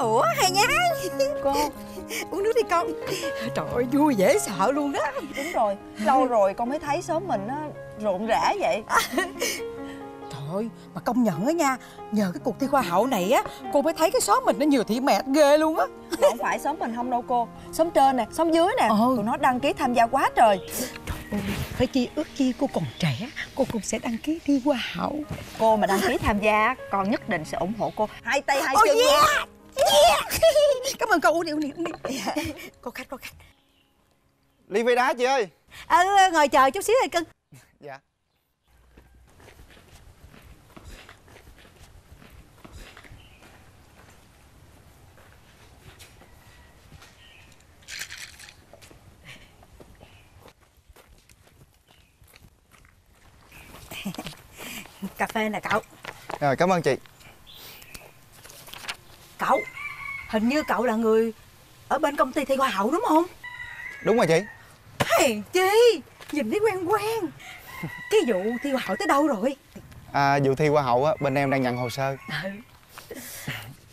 ủa hay nhá cô uống nước đi con. Trời ơi vui dễ sợ luôn đó. Đúng rồi lâu rồi con mới thấy xóm mình nó rộn rã vậy. Trời ơi mà công nhận á nha nhờ cái cuộc thi hoa hậu này á cô mới thấy cái xóm mình nó nhiều thị mẹt ghê luôn á. Không phải xóm mình không đâu cô xóm trên nè xóm dưới nè. Ừ. tụi nó đăng ký tham gia quá trời. Ôi phải chi ước chi cô còn trẻ cô cũng sẽ đăng ký thi hoa hậu. Cô mà đăng ký tham gia con nhất định sẽ ủng hộ cô. Hai tay hai Oh chân luôn yeah Yeah Cảm ơn cô uống đi uống đi uống đi. Cô khách cô khách. Ly phê đá chị ơi. Ờ ngồi chờ chút xíu rồi cưng. Dạ. Cà phê nè cậu. Rồi cảm ơn chị Cậu Hình như cậu là người Ở bên công ty thi hoa hậu đúng không? Đúng rồi chị. Hèn chi Nhìn thấy quen quen. Cái vụ thi hoa hậu tới đâu rồi? À, vụ thi hoa hậu á bên em đang nhận hồ sơ. Ừ.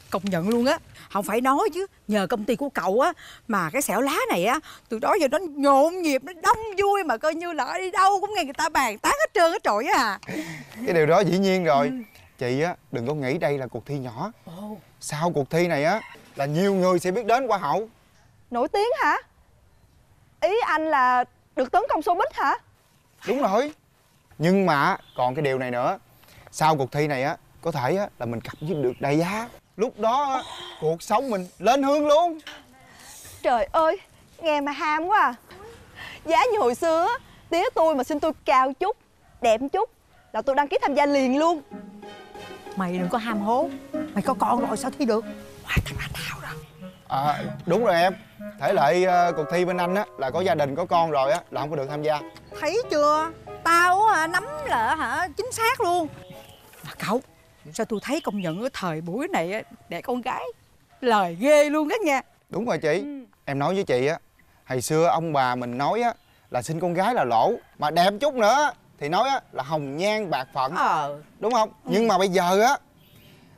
Công nhận luôn á Không phải nói chứ Nhờ công ty của cậu á Mà cái xẻo lá này á Từ đó giờ nó nhộn nhịp Nó đông vui Mà coi như là đi đâu cũng nghe người ta bàn tán hết trơn hết trọi á. À cái điều đó dĩ nhiên rồi chị á đừng có nghĩ đây là cuộc thi nhỏ. Ồ. Sau cuộc thi này á là nhiều người sẽ biết đến hoa hậu. Nổi tiếng hả? Ý anh là được tấn công showbiz hả? Đúng rồi. Nhưng mà còn cái điều này nữa. Sau cuộc thi này á có thể á là mình cặp với được đại gia lúc đó á, cuộc sống mình lên hương luôn. Trời ơi nghe mà ham quá à. Giá như hồi xưa á, tía tôi mà xin tôi cao chút đẹp chút là tôi đăng ký tham gia liền luôn Mày đừng có ham hố. Mày có con rồi sao thi được? Hoàn thành là tao rồi. À đúng rồi em. Thể lệ ờ, cuộc thi bên anh á là có gia đình có con rồi á là không có được tham gia. Thấy chưa? Tao á, nắm là hả chính xác luôn. Mà cậu Sao tôi thấy công nhận ở thời buổi này á, Để con gái. Lời ghê luôn đó nha. Đúng rồi chị. Em nói với chị á hồi xưa ông bà mình nói á là sinh con gái là lỗ mà đẹp chút nữa thì nói á là hồng nhan bạc phận Ờ. Đúng không? Nhưng mà bây giờ á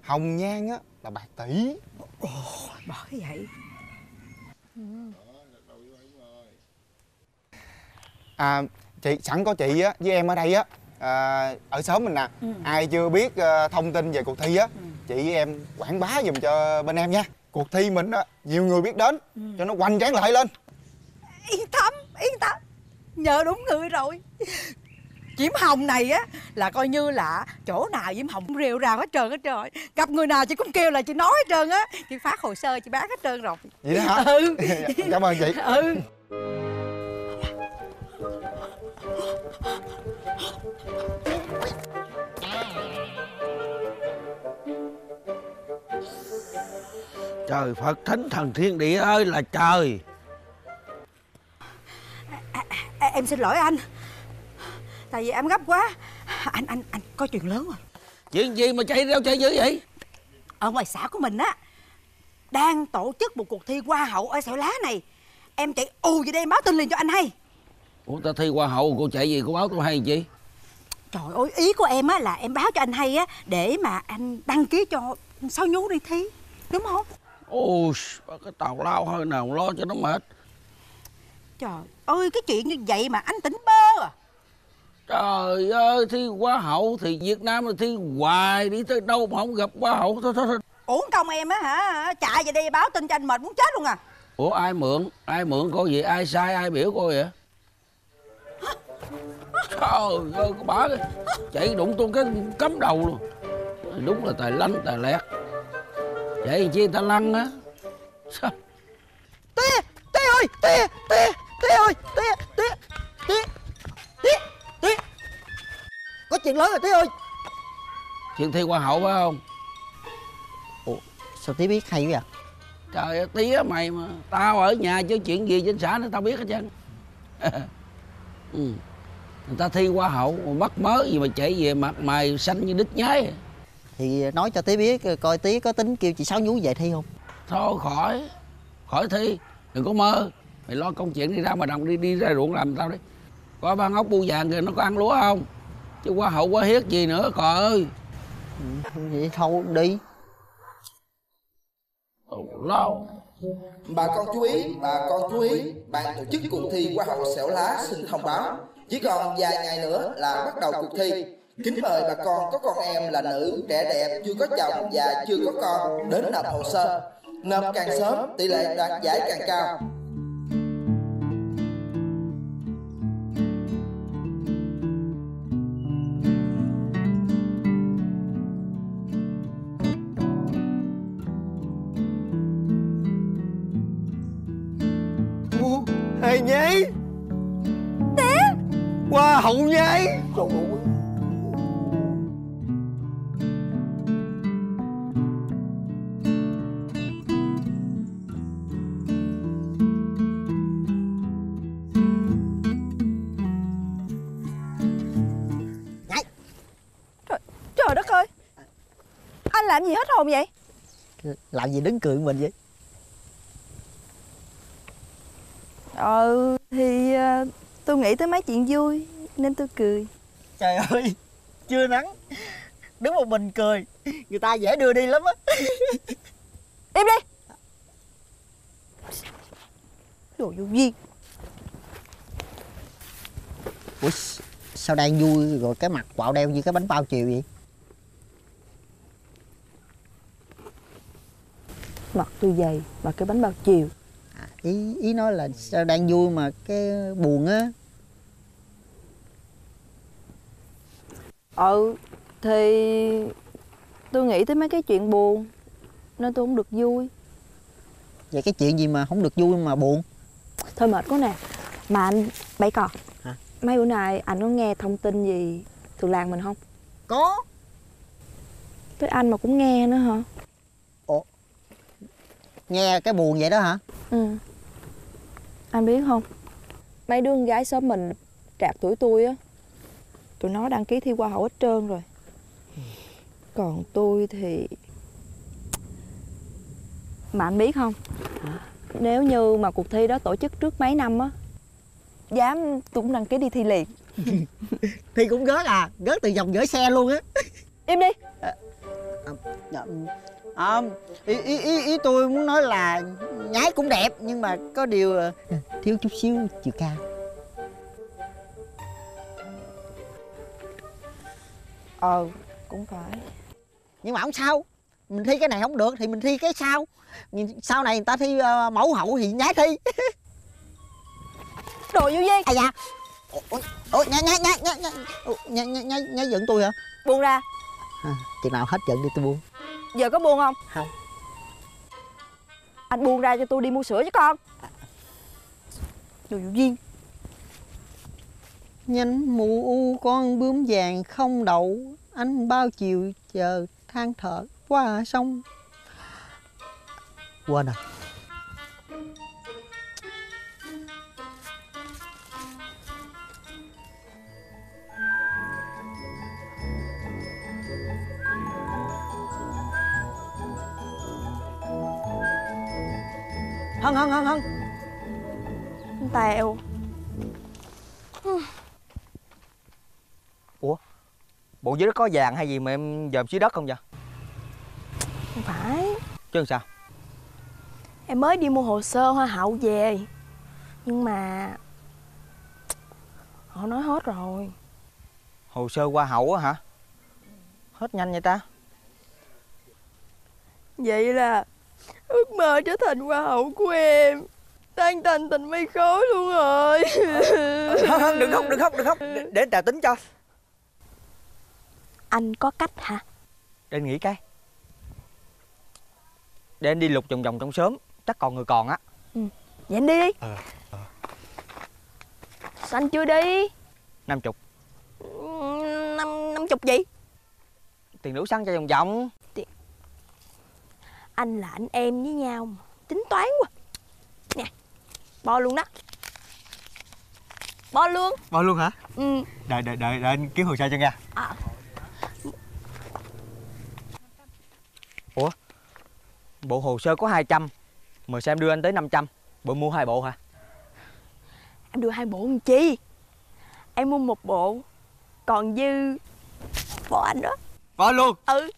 hồng nhan á là bạc tỷ. Bởi vậy? À chị sẵn có chị á với em ở đây á. À, ở xóm mình nè. Ai chưa biết ờ, thông tin về cuộc thi á chị với em quảng bá giùm cho bên em nha. Cuộc thi mình á nhiều người biết đến cho nó hoành tráng lại lên. Yên tâm Yên tâm. Nhờ đúng người rồi Diễm Hồng này á là coi như là chỗ nào Diễm Hồng cũng rêu rao hết trơn hết trời gặp người nào chị cũng kêu là chị nói hết trơn á. Chị phát hồ sơ chị bán hết trơn rồi. Vậy đó hả? Ừ. Cảm ơn chị. Ừ. Trời Phật thánh thần thiên địa ơi là trời. À, em xin lỗi anh tại vì em gấp quá. Anh anh anh có chuyện lớn rồi. Chuyện gì mà chạy đâu chạy dữ vậy? Ở ngoài xã của mình á đang tổ chức một cuộc thi hoa hậu ở xẻo lá này. Em chạy ù về đây báo tin liền cho anh hay. Ủa ta thi hoa hậu cô chạy gì cô báo tôi hay chi trời ơi ý của em á là em báo cho anh hay á để mà anh đăng ký cho sáu nhú đi thi đúng không? Ôi cái tàu lao hơi nào lo cho nó mệt. Trời ơi cái chuyện như vậy mà anh tỉnh bơ à Trời ơi thi hoa hậu thì Việt Nam là thi hoài đi tới đâu mà không gặp hoa hậu. Thôi thôi thôi. Uổng công em á hả? Chạy về đây báo tin cho anh mệt muốn chết luôn à. Ủa ai mượn? Ai mượn cô gì? Ai sai ai biểu cô vậy? Trời ơi có bả chạy đụng tôi cái cắm đầu luôn. Đúng là tài lanh tài lẹt. Chạy chi ta lăn á? Tía tía ơi tía tía tía ơi tía tía tía có chuyện lớn rồi tía ơi. Chuyện thi hoa hậu phải không? Sao tí biết hay vậy? Trời ơi tía mày mà. Tao ở nhà chứ chuyện gì trên xã nữa tao biết hết trơn. Ừ. Người ta thi hoa hậu mà bắt mớ gì mà chạy về mặt mày xanh như đít nhái. Thì nói cho tí biết coi tí có tính kêu chị Sáu nhú về thi không? Thôi khỏi Khỏi thi Đừng có mơ. Mày lo công chuyện đi ra mà đồng đi đi ra ruộng làm tao đi. Coi ban ốc bu vàng kìa nó có ăn lúa không Chứ hoa hậu quá hiết gì nữa cò ơi Vậy thôi đi Ồ, lao Bà con chú ý, bà con chú ý, ban tổ chức cuộc thi Hoa hậu xẻo lá xin thông báo. Chỉ còn vài ngày nữa là bắt đầu cuộc thi. Kính mời bà con có con em là nữ, trẻ đẹp, chưa có chồng và chưa có con đến nộp hồ sơ. Nộp càng sớm, tỷ lệ đoạt giải càng cao. Nhi Té Hoa hậu nhi Trời đất ơi. Anh làm gì hết hồn vậy? Làm gì đứng cười mình vậy Ờ thì ờ, tôi nghĩ tới mấy chuyện vui Nên tôi cười. Trời ơi chưa nắng. Đứng một mình cười. Người ta dễ đưa đi lắm á. Im đi. Đồ vô duyên ủa sao đang vui rồi cái mặt quạo đeo như cái bánh bao chiều vậy? Mặt tôi dày mà cái bánh bao chiều. À, ý ý nói là sao đang vui mà cái buồn á Ừ Thì tôi nghĩ tới mấy cái chuyện buồn Nên tôi không được vui. Vậy cái chuyện gì mà không được vui mà buồn? Thôi mệt quá nè. Mà anh Bảy cò Hả? Mấy bữa nay anh có nghe thông tin gì từ làng mình không? có. Tới anh mà cũng nghe nữa hả? nghe cái buồn vậy đó hả? Ừ. Anh biết không? Mấy đứa con gái xóm mình trạc tuổi tôi á Tụi nó đăng ký thi hoa hậu hết trơn rồi. Còn tôi thì Mà anh biết không? Nếu như mà cuộc thi đó tổ chức trước mấy năm á Dám tôi cũng đăng ký đi thi liền. Thì cũng gớt à gớt từ vòng gửi xe luôn á. Im đi. Dạ, à, ý, ý, ý, ý tôi muốn nói là nhái cũng đẹp nhưng mà có điều ờ, thiếu chút xíu chiều cao Ờ cũng phải. Nhưng mà không sao. Mình thi cái này không được thì mình thi cái sau. Nhìn sau này người ta thi ờ, mẫu hậu thì nhái thi. Đồ vô duyên. À dạ. Ôi ôi nhái nhái nhái Ủa, nhái nhái nhái nhái giận tôi hả? Buông ra. À, chừng nào hết giận đi tôi buông. Giờ có buông không? Không. Anh buông ra cho tôi đi mua sữa chứ con. Đồ vô duyên nhánh mù u con bướm vàng không đậu. Anh bao chiều chờ than thở qua sông. Quên à hân hân hân hân. Tèo Bộ dưới đó có vàng hay gì mà em dòm dưới đất không vậy? Không phải Chứ sao? Em mới đi mua hồ sơ hoa hậu về Nhưng mà Họ nói hết rồi Hồ sơ hoa hậu á hả? Hết nhanh vậy ta? Vậy là Ước mơ trở thành hoa hậu của em Tan tành thành mây khói luôn rồi đừng khóc, đừng khóc, đừng khóc Để, để trà tính cho Anh có cách hả? Để anh nghĩ cái. Để anh đi lục vòng vòng trong xóm Chắc còn người còn á. Vậy anh đi đi. Ờ, Sao anh chưa đi? Năm chục. Năm, năm chục gì Tiền đủ xăng cho vòng vòng. Anh là anh em với nhau mà Tính toán quá. Nè Bo luôn đó. Bo luôn. Bao luôn hả? Ừ. Đợi, đợi, đợi, đợi anh kiếm hồ sơ cho nha. À. Bộ hồ sơ có 200 Mà sao em đưa anh tới 500 Bộ mua hai bộ hả? Em đưa hai bộ làm chi? Em mua một bộ Còn dư Bộ anh đó. Bao luôn. Ừ.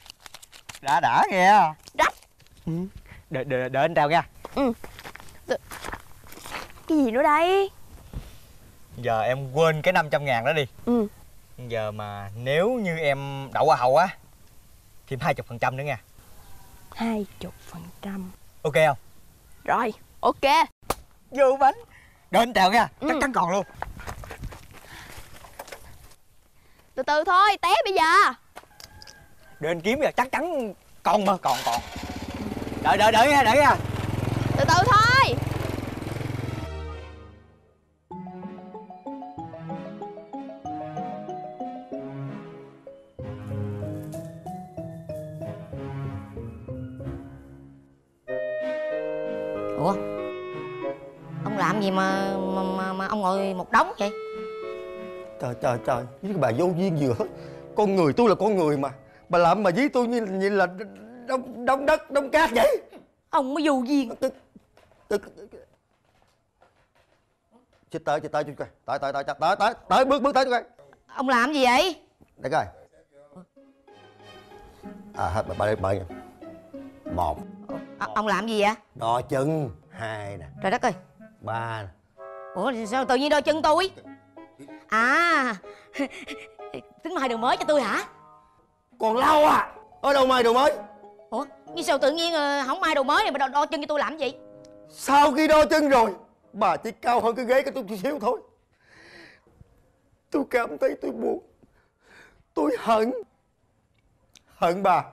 Đã đã nghe. Đắt ừ. đợi, đợi, đợi anh Tèo nha Cái gì nữa đây? Giờ em quên cái 500 ngàn đó đi. Ừ. Giờ mà nếu như em đậu hoa hậu á Thêm 20% nữa nha Hai chục phần trăm. Ok không? Rồi ok. Vô bánh. Anh Tèo nha Chắc Ừ. chắn còn luôn. Từ từ thôi té bây giờ. Anh kiếm kìa Chắc chắn còn mà còn còn. Đợi đợi đợi nha đợi nha. Từ từ thôi ngồi một đống vậy? Trời trời trời. Với bà vô duyên gì hết Con người tôi là con người mà. Bà làm mà với tôi như, như là đống, đống đất, đống cát vậy. Ông mới dù duyên. Chết tới, chết tới coi Tới, tới, tới, tới, tới, tới, bước, bước tới coi. Ông làm gì vậy? Để coi. À, hết, bà, bà, bà, Một. Ờ, Ông làm gì vậy? Đo chân. Hai nè. Trời đất ơi. Ba nè Ủa sao tự nhiên đôi chân tôi? À Tính mai đồ mới cho tôi hả? Còn lâu à? Ở đâu mai đồ mới? Ủa như sao tự nhiên ờ, không mai đồ mới này mà đo, đo chân cho tôi làm gì? Sau khi đo chân rồi Bà chỉ cao hơn cái ghế của tôi chút xíu thôi. Tôi cảm thấy tôi buồn. Tôi hận. Hận bà.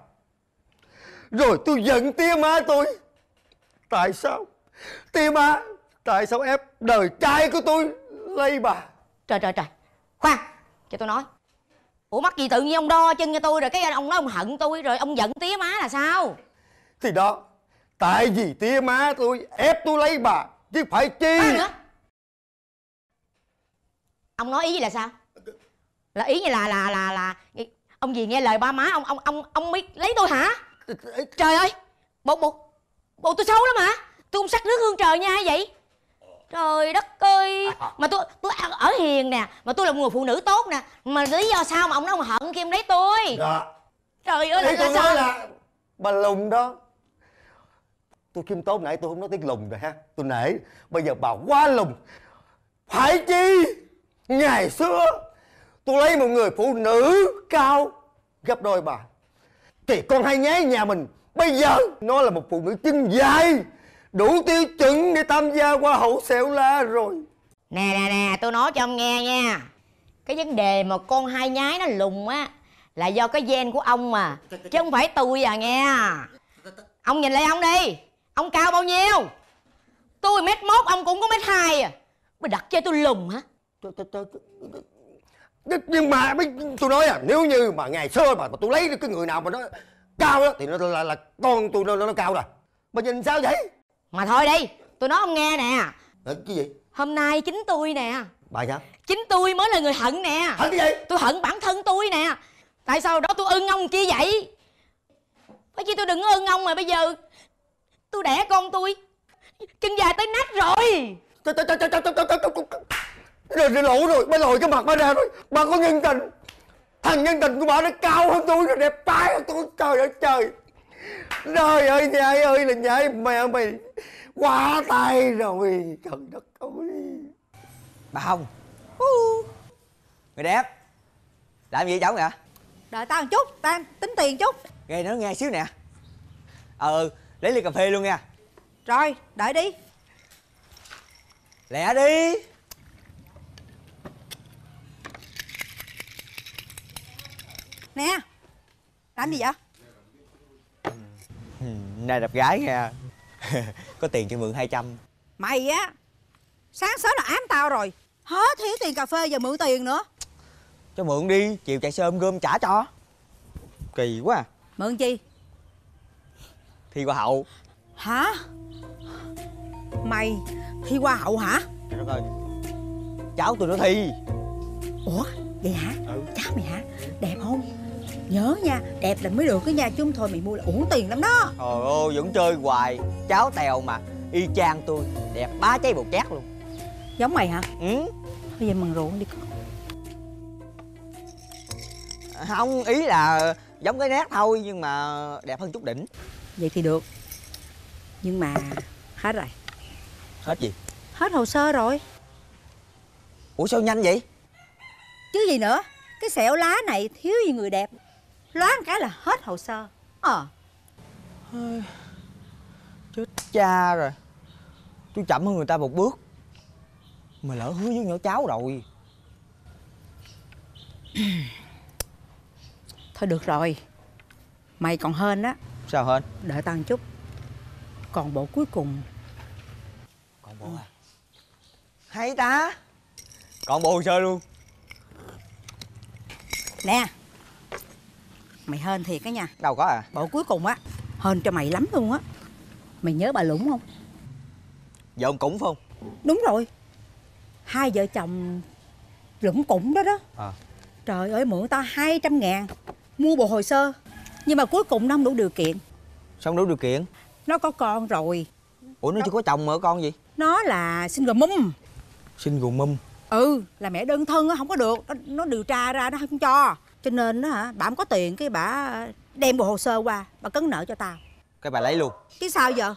Rồi tôi giận tia má tôi. Tại sao? Tia má Tại sao ép đời trai của tôi lấy bà? Trời trời trời. Khoan cho tôi nói. Ủa mắc gì tự nhiên ông đo chân cho tôi rồi cái ông nói ông hận tôi rồi ông giận tía má là sao? Thì đó Tại vì tia má tôi ép tôi lấy bà Chứ phải chi? Khoan nữa. Ông nói ý gì là sao? Là ý như là là là là Ông gì nghe lời ba má ông ông ông ông mới lấy tôi hả? Trời ơi Bộ bộ Bộ tôi xấu lắm hả? Tôi không sắc nước hương trời nha vậy Trời đất ơi. Mà tôi tôi ở hiền nè Mà tôi là người phụ nữ tốt nè. Mà lý do sao mà ông nói ông hận khi ông lấy tôi? Đó Trời ơi là, tôi sao? nói là Bà lùng đó. Tôi khiêm tốn nãy tôi không nói tiếng lùng rồi ha. Tôi nể. Bây giờ bà quá lùng. Phải chi? Ngày xưa Tôi lấy một người phụ nữ cao Gấp đôi bà. Thì con hai nhái nhà mình. Bây giờ nó là một phụ nữ chân dài Đủ tiêu chuẩn để tham gia qua hậu xẻo la rồi. Nè nè nè tôi nói cho ông nghe nha. Cái vấn đề mà con hai nhái nó lùng á Là do cái gen của ông mà Chứ không phải tôi à nghe. Ông nhìn lại ông đi. Ông cao bao nhiêu? Tôi mét mốt ông cũng có mét hai à. Mà đặt cho tôi lùng hả? Nhưng mà tôi nói à nếu như mà ngày xưa mà, mà tôi lấy được cái người nào mà nó cao đó thì nó là, là con tôi nó, nó cao rồi. Mà nhìn sao vậy Mà thôi đi Tôi nói ông nghe nè. Cái gì? Hôm nay chính tôi nè. Bà sao? Chính tôi mới là người hận nè. Hận cái gì? Tôi hận bản thân tôi nè. Tại sao đó tôi ưng ông chi vậy? Phải chi tôi đừng có ưng ông mà bây giờ Tôi đẻ con tôi. Chân dài tới nách rồi. Trời trời trời trời trời trời trời trời rồi rồi lỗ rồi bà lồi cái mặt bà ra rồi bà có nhân tình. Thằng nhân tình của bà nó cao hơn tôi nó đẹp trai hơn tôi. Trời ơi trời trời ơi nhai ơi là nhai mẹ mày quá tay rồi trời đất ơi. Bà Hồng. Người đẹp. Làm gì cháu vậy? Đợi tao một chút Tao tính tiền chút. Nghe nó nghe xíu nè. Ờ lấy ly cà phê luôn nha. Rồi đợi đi. Lẹ đi. Nè Làm gì vậy Này đẹp gái nha. Có tiền cho mượn 200 Mày á Sáng sớm là ám tao rồi. Hết thiếu tiền cà phê giờ mượn tiền nữa. Cho mượn đi Chiều chạy xe ôm gom trả cho. Kỳ quá à. Mượn chi? Thi hoa hậu. Hả? Mày thi hoa hậu hả? Trời đất ơi. Cháu tôi nó thi. Ủa vậy hả? Cháu mày hả? Đẹp không Nhớ nha Đẹp là mới được cái nha Chứ không thôi mày mua là uổng tiền lắm đó. Trời ơi vẫn chơi hoài. Cháu tèo mà. Y chang tôi. Đẹp bá cháy bột chát luôn. Giống mày hả? Ừ. Bây giờ mừng rượu đi Không ý là giống cái nét thôi Nhưng mà đẹp hơn chút đỉnh. Vậy thì được. Nhưng mà hết rồi. Hết gì? Hết hồ sơ rồi. Ủa sao nhanh vậy? Chứ gì nữa. Cái sẹo lá này thiếu gì người đẹp Loáng cái là hết hồ sơ. Ờ. Chết cha rồi. Tôi chậm hơn người ta một bước. Mà lỡ hứa với nhỏ cháu rồi. Thôi được rồi. Mày còn hên á. Sao hên? Đợi tao một chút. Còn bộ cuối cùng. Còn bộ à? Hay ta. Còn bộ hồ sơ luôn? Nè Mày hên thiệt á nha. Đâu có à? Bộ cuối cùng á Hên cho mày lắm luôn á. Mày nhớ bà Lũng không? Vợ ông phải không? Đúng rồi. Hai vợ chồng Lũng Củng đó đó. À. Trời ơi mượn tao 200 ngàn Mua bộ hồ sơ. Nhưng mà cuối cùng nó không đủ điều kiện. Sao không đủ điều kiện? Nó có con rồi. Ủa nó chưa có chồng mà con gì? Nó là single mum Single mum Ừ là mẹ đơn thân á không có được. Nó, nó điều tra ra nó không cho Cho nên á hả bà không có tiền cái bà đem bộ hồ sơ qua Bà cấn nợ cho tao. Cái bà lấy luôn. Chứ sao giờ?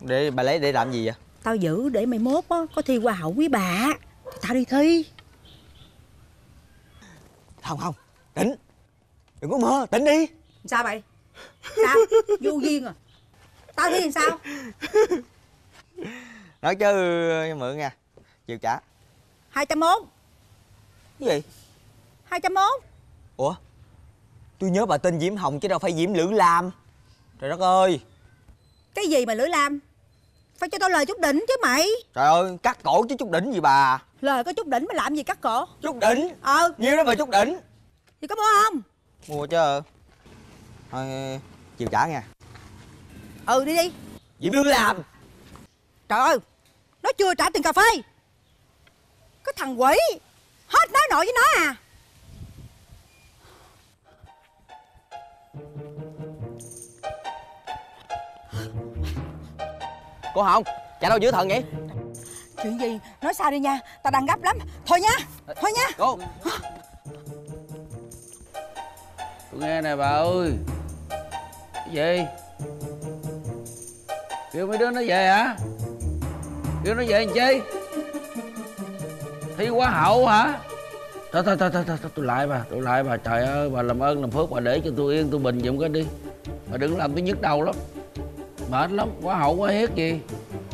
Để bà lấy để làm gì vậy? Tao giữ để mày mốt á có thi hoa hậu quý bà. Thì tao đi thi. Không không Tỉnh. Đừng có mơ tỉnh đi. Sao vậy? Sao? Vô duyên à? Tao thi làm sao? Nói chứ mượn nha. Chịu trả. 201 Cái gì 201 Ủa? Tôi nhớ bà tên Diễm Hồng chứ đâu phải Diễm Lữ Lam. Trời đất ơi. Cái gì mà lưỡi lam? Phải cho tao lời chút đỉnh chứ mày. Trời ơi cắt cổ chứ chút đỉnh gì bà. Lời có chút đỉnh mới làm gì cắt cổ? Chút đỉnh? Ờ. Nhiêu đó mà chút đỉnh? Thì có mua không? Mua chứ. Thôi chịu trả nha. Ừ đi đi. Diễm Lữ Lam. Trời ơi Nó chưa trả tiền cà phê. Cái thằng quỷ. Hết nói nội với nó à Cô Hồng Chạy đâu giữa thần vậy? Chuyện gì? Nói sao đi nha. Tao đang gấp lắm. Thôi nha Thôi nha Cô tôi nghe nè bà ơi. Cái gì? Kêu mấy đứa nó về hả? Kêu nó về làm chi? Thi hoa hậu hả? Thôi thôi thôi thôi thôi tôi lại bà tôi lại bà. Trời ơi bà làm ơn làm phước bà để cho tôi yên tôi bình giùm cái đi. Bà đừng làm tôi nhức đầu lắm mệt lắm quá hậu quá hiết gì.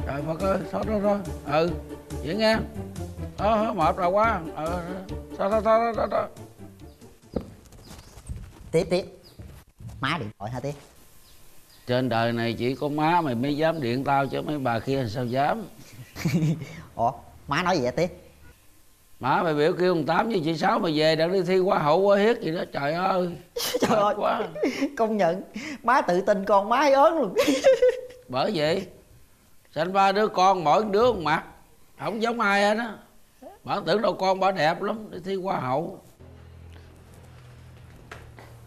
Trời phật ơi thôi thôi thôi ừ vậy nghe. Ờ mệt rồi quá. Ờ thôi thôi thôi thôi thôi tiếp tiếp. Má điện thoại hả tiếp? Trên đời này chỉ có má mày mới dám điện tao chứ mấy bà kia làm sao dám? Ủa má nói gì vậy tiếp má mày biểu kêu thằng tám với chị sáu mày về đang đi thi hoa hậu hoa hiết gì đó trời ơi. Trời ơi quá. công nhận má tự tin con má ấy ớn luôn. Bởi vậy sanh ba đứa con mỗi đứa một mặt không giống ai hết á. Bản tưởng đâu con bà đẹp lắm đi thi hoa hậu.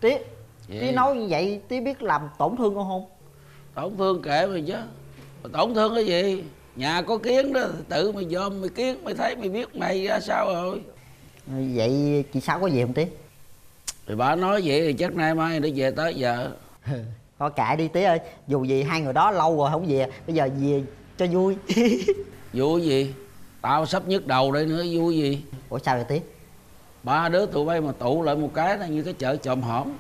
Gì? tí nói như vậy tí biết làm tổn thương con không? Tổn thương kệ mày chứ. Mà tổn thương cái gì nhà có kiến đó tự mày dòm mày kiến mày thấy mày biết mày ra sao rồi. Vậy chị sáu có gì không tí thì bà nói vậy thì chắc nay mai nó về tới giờ. Thôi kệ đi tí ơi dù gì hai người đó lâu rồi không về bây giờ về cho vui. Vui gì? Tao sắp nhức đầu đây nữa vui gì? Ủa sao vậy tí ba đứa tụi bay mà tụ lại một cái là như cái chợ chòm hổm.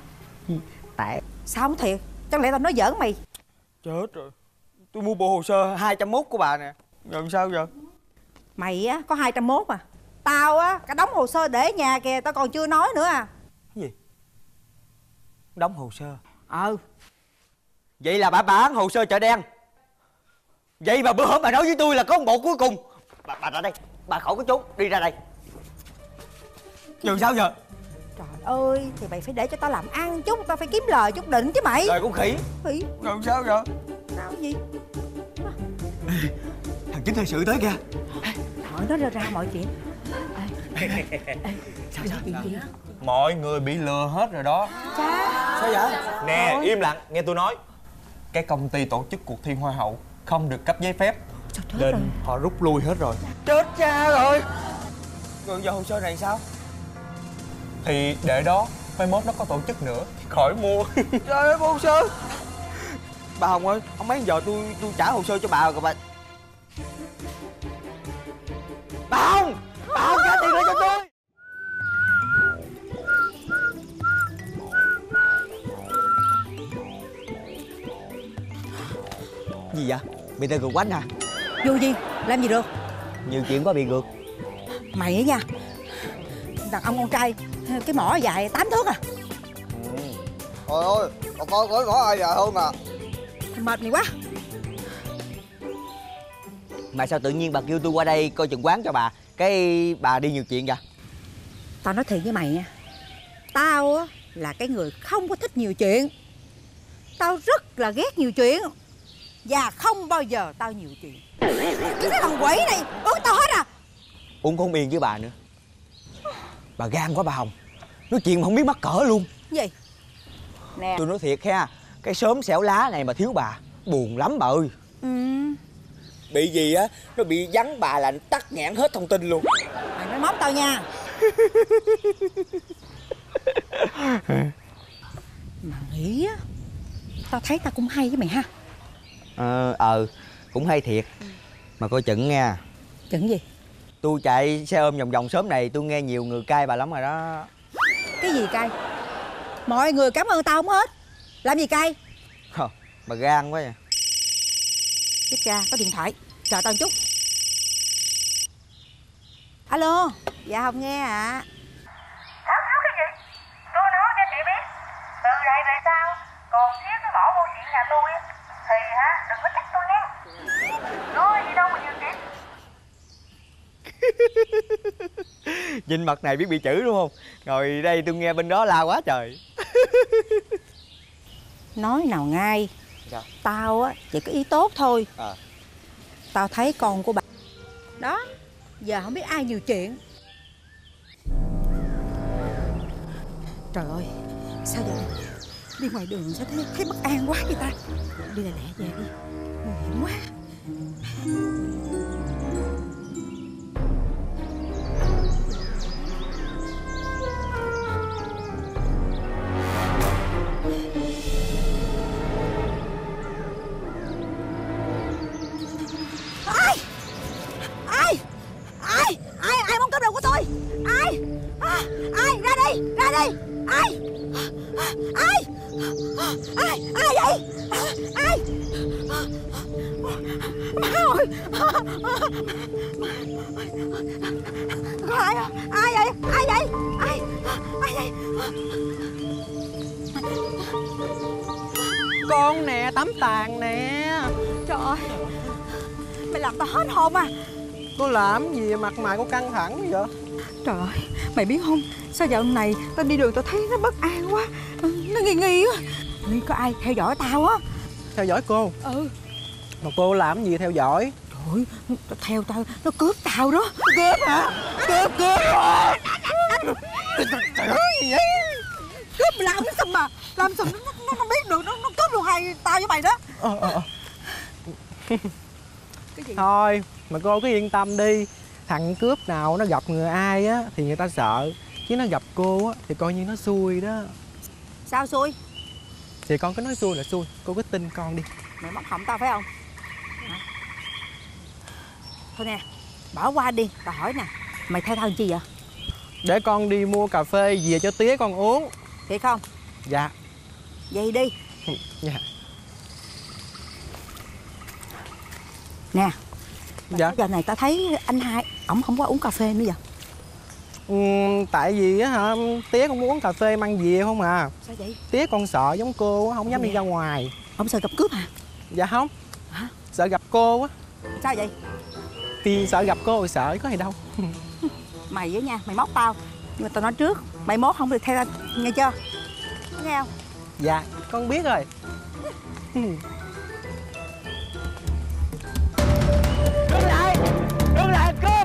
Tại Sao không thiệt? Chẳng lẽ tao nói giỡn mày? Chết rồi Tôi mua bộ hồ sơ 201 của bà nè. Làm sao giờ? Mày á có 201 à? Tao á cả đống hồ sơ để nhà kìa Tao còn chưa nói nữa à. Cái gì? Đóng hồ sơ. Ừ Vậy là bà bán hồ sơ chợ đen. Vậy mà bữa hôm bà nói với tôi là có một bộ cuối cùng. Bà, bà ra đây Bà khỏi có trốn Đi ra đây. Giờ sao giờ? Trời ơi Thì mày phải để cho tao làm ăn chút Tao phải kiếm lời chút đỉnh chứ mày. Lời con khỉ. Khỉ. Giờ sao giờ? Sao gì Thằng chính thời sự tới kìa. Hỏi nó ra ra mọi chuyện. Sao sao Chuyện gì? Mọi người bị lừa hết rồi đó. Cha Sao vậy? Nè im lặng nghe tôi nói. Cái công ty tổ chức cuộc thi hoa hậu Không được cấp giấy phép. Nên rồi họ rút lui hết rồi. Chết cha rồi. Rồi giờ hồ sơ này sao? Thì để đó Mai mốt nó có tổ chức nữa. Khỏi mua. Trời ơi hồ sơ bà hồng ơi không mấy giờ tôi tôi trả hồ sơ cho bà rồi bà bà hồng! Bà hồng trả tiền lại cho tôi! Gì vậy? Bị tao gượt quánh à? Vô gì? Làm gì được? Nhiều chuyện quá bị gượt Mày ấy nha. Đàn ông con trai Cái mỏ dài 8 thước à. Trời ơi, bà coi coi có ai dài hơn à Mệt mày quá. Mà sao tự nhiên bà kêu tôi qua đây coi chừng quán cho bà? Cái bà đi nhiều chuyện vậy? Tao nói thiệt với mày nha. Tao á là cái người không có thích nhiều chuyện. Tao rất là ghét nhiều chuyện. Và không bao giờ tao nhiều chuyện. Cái thằng quỷ này ướt tao hết à. Uống không yên với bà nữa. Bà gan quá bà hồng. Nói chuyện mà không biết mắc cỡ luôn. Gì? Nè. Tôi nói thiệt ha cái sớm xẻo lá này mà thiếu bà buồn lắm bà ơi. Ừ, bị gì á nó bị vắng bà là tắt nghẽn hết thông tin luôn. Mày nói móc tao nha. Mà nghĩ á Tao thấy tao cũng hay với mày ha. Ờ ờ cũng hay thiệt. Mà coi chừng nha. Chừng gì? Tôi chạy xe ôm vòng vòng sớm này tôi nghe nhiều người cay bà lắm rồi đó. Cái gì cay? Mọi người cảm ơn tao không hết Làm gì cay? Hờ, bà gan quá vậy. Chết cha có điện thoại. Chờ tao chút. Alo? Dạ Hồng nghe ạ. Tháo tháo cái gì? Tôi nói cho chị biết. Từ đây về sau Còn thiếu cái mỏ vô chuyện nhà tôi á, Thì hả đừng có trách tôi nghe Nói gì đâu mà nhiều chuyện nhìn mặt này biết bị chữ đúng không? Ngồi đây tôi nghe bên đó la quá trời Nói nào ngay. Sao? Tao á chỉ có ý tốt thôi. À. Tao thấy con của bà Đó Giờ không biết ai nhiều chuyện. Trời ơi Sao vậy? Đi ngoài đường sao thấy, thấy bất an quá vậy ta? Đi lẹ lẹ về đi Nguy hiểm quá ai à, ai ra đây ra đây. Ai? Ai? Ai ai vậy? Ai? Má ơi có ai à? ai vậy? Ai vậy? Ai? Ai vậy? Con nè, tắm tàn nè. Trời ơi mày làm tao hết hồn à Cô làm gì mặt mày cô căng thẳng vậy Trời. Ơi, mày biết không? Sao dạo này tao đi đường tao thấy nó bất an quá. Nó nghi nghi á Nghi có ai theo dõi tao á. Theo dõi cô? Ừ. Mà cô làm gì theo dõi? Trời ơi, nó theo tao, nó cướp tao đó. Cướp hả? Cướp, cướp. Trời ơi? Cướp làm cái sao mà. Làm sao nó, nó, nó biết được, nó, nó cướp được hai tao với mày đó. Ờ, ờ, ờ. Cái gì? Thôi mà cô cứ yên tâm đi Thằng cướp nào nó gặp người ai á Thì người ta sợ Chứ nó gặp cô á Thì coi như nó xui đó Sao xui? Thì con cứ nói xui là xui Cô cứ tin con đi Mày móc họng tao phải không? Hả? Thôi nè, bỏ qua đi, tao hỏi nè Mày tao làm chi vậy? Để con đi mua cà phê về cho tía con uống Thiệt không? Dạ Vậy đi Dạ Nè Dạ Giờ này tao thấy anh hai Ổng không có uống cà phê nữa vậy ừ, Tại vì á hả Tía con muốn uống cà phê mang về không à Sao vậy? Tía con sợ giống cô á Không dám đi Dạ. ra ngoài Ông sợ gặp cướp hả? Dạ không Hả? Sợ gặp cô á Sao vậy? Thì sợ gặp cô rồi sợ có gì đâu Mày với nha, mày móc tao Nhưng mà tao nói trước Mày mốt không được theo tao, nghe chưa? Nghe không? Dạ con biết rồi Đứng lại Đứng lại cướp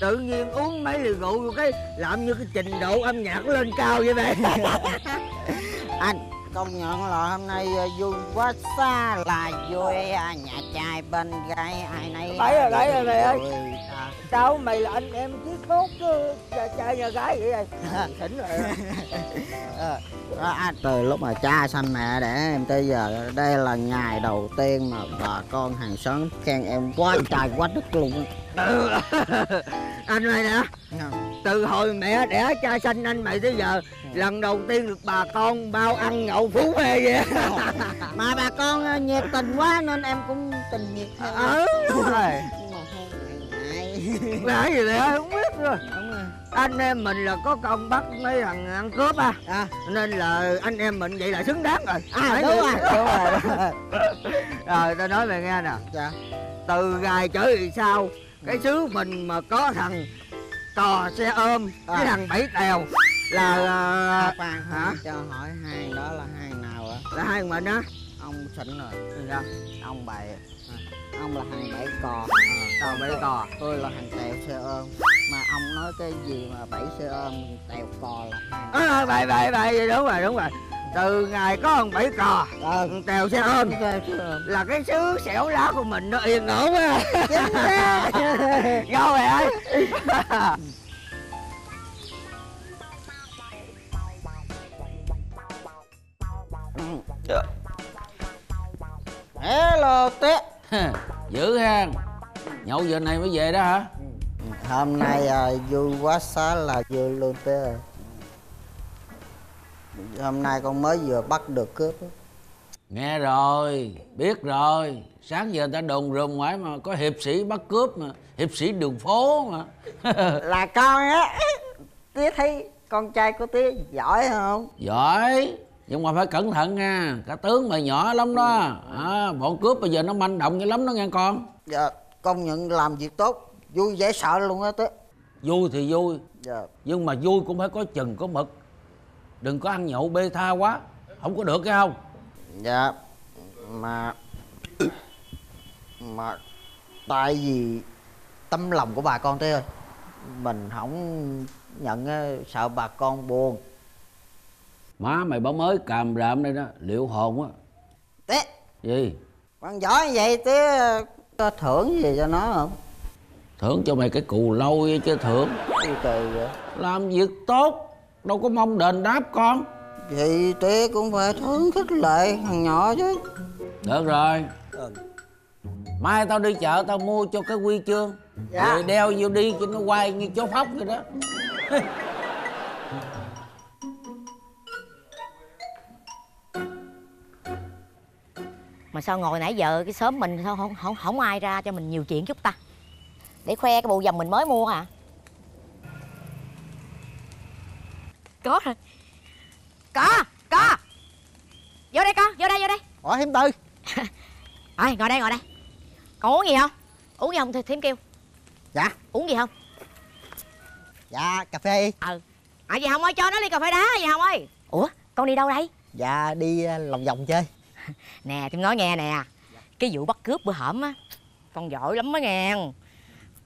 tự nhiên uống mấy ly rượu vô cái làm như cái trình độ âm nhạc nó lên cao vậy này anh công nhận là hôm nay à, vui quá xa là vui à, nhà trai bên gái ai nấy. Đấy rồi, đấy rồi, mày ơi. À, sao mày là anh em chí cốt chứ cha trai nhà gái vậy này thỉnh rồi. Ờ, à, từ lúc mà cha sanh mẹ đẻ em tới giờ đây là ngày đầu tiên mà bà con hàng xóm khen em quá trời quá đất luôn. anh mày nè. Từ hồi mẹ đẻ cha sanh anh mày tới giờ lần đầu tiên được bà con bao ăn nhậu phú mê vậy. Mà bà con à, nhiệt tình quá nên em cũng tình nhiệt theo ừ đúng rồi. Là gì vậy? Không biết rồi. Anh em mình là có công bắt mấy thằng ăn cướp à, nên là anh em mình vậy là xứng đáng rồi. À, Phải đúng rồi, đúng rồi, đúng rồi. rồi tao nói mày nghe nè. Dạ. Từ ngày trở về sau cái xứ mình mà có thằng cò xe ôm cái thằng bảy tèo là à, à, khoan hả? cho hỏi hai đó là hai nào á là hai thằng mình á. Ông xịn rồi. Dạ. ông bảy ông là thằng bảy cò. Tao bảy cò. Tôi là thằng tèo xe ôm. Mà ông nói cái gì mà bảy xe ôm tèo cò là hai. À, vậy vậy vậy đúng rồi đúng rồi từ ngày có thằng bảy cò thằng tèo xe ôm. Là cái xứ xẻo lá của mình nó yên ổn á. Ngon mày ơi hello té. Dữ ha nhậu giờ này mới về đó hả? Hôm nay à, vui quá xá là vui luôn té hôm nay con mới vừa bắt được cướp nghe rồi biết rồi. Sáng giờ ta đồn rùm ngoài mà có hiệp sĩ bắt cướp mà hiệp sĩ đường phố mà. Là con á. Tía thấy con trai của tía giỏi không? Giỏi nhưng mà phải cẩn thận nha. Cả tướng mày nhỏ lắm đó. À, bọn cướp bây giờ nó manh động dữ lắm đó nghe con. Dạ công nhận làm việc tốt vui dễ sợ luôn á tía. Vui thì vui dạ. nhưng mà vui cũng phải có chừng có mực đừng có ăn nhậu bê tha quá. Không có được cái không? Dạ mà mà tại vì tấm lòng của bà con tía ơi mình không nhận á, sợ bà con buồn. Má mày báo mới càm rạm đây đó liệu hồn á tía gì? Con giỏi như vậy tía có thưởng gì cho nó không? Thưởng cho mày cái cù lâu chứ thưởng. Từ từ vậy làm việc tốt đâu có mong đền đáp con. Vậy tía cũng phải thưởng khích lệ thằng nhỏ chứ. Được rồi. Mai tao đi chợ tao mua cho cái huy chương. Dạ. rồi đeo vô đi cho nó quay như chó phóc vậy đó. Mà sao ngồi nãy giờ cái xóm mình sao không không không ai ra cho mình nhiều chuyện chút ta? Để khoe cái bộ dầm mình mới mua hả Có rồi Có Có. Vô đây con Vô đây vô đây. Ủa hiếm tư? Rồi ngồi đây ngồi đây. Còn uống gì không? Uống gì không thì thím kêu. Dạ. Uống gì không? Dạ cà phê Ừ. À gì không ơi cho nó ly cà phê đá gì không ơi. Ủa? Con đi đâu đây? Dạ đi à, lòng vòng chơi. Nè tôi nói nghe nè. Cái vụ bắt cướp bữa hổm á Con giỏi lắm á nghe.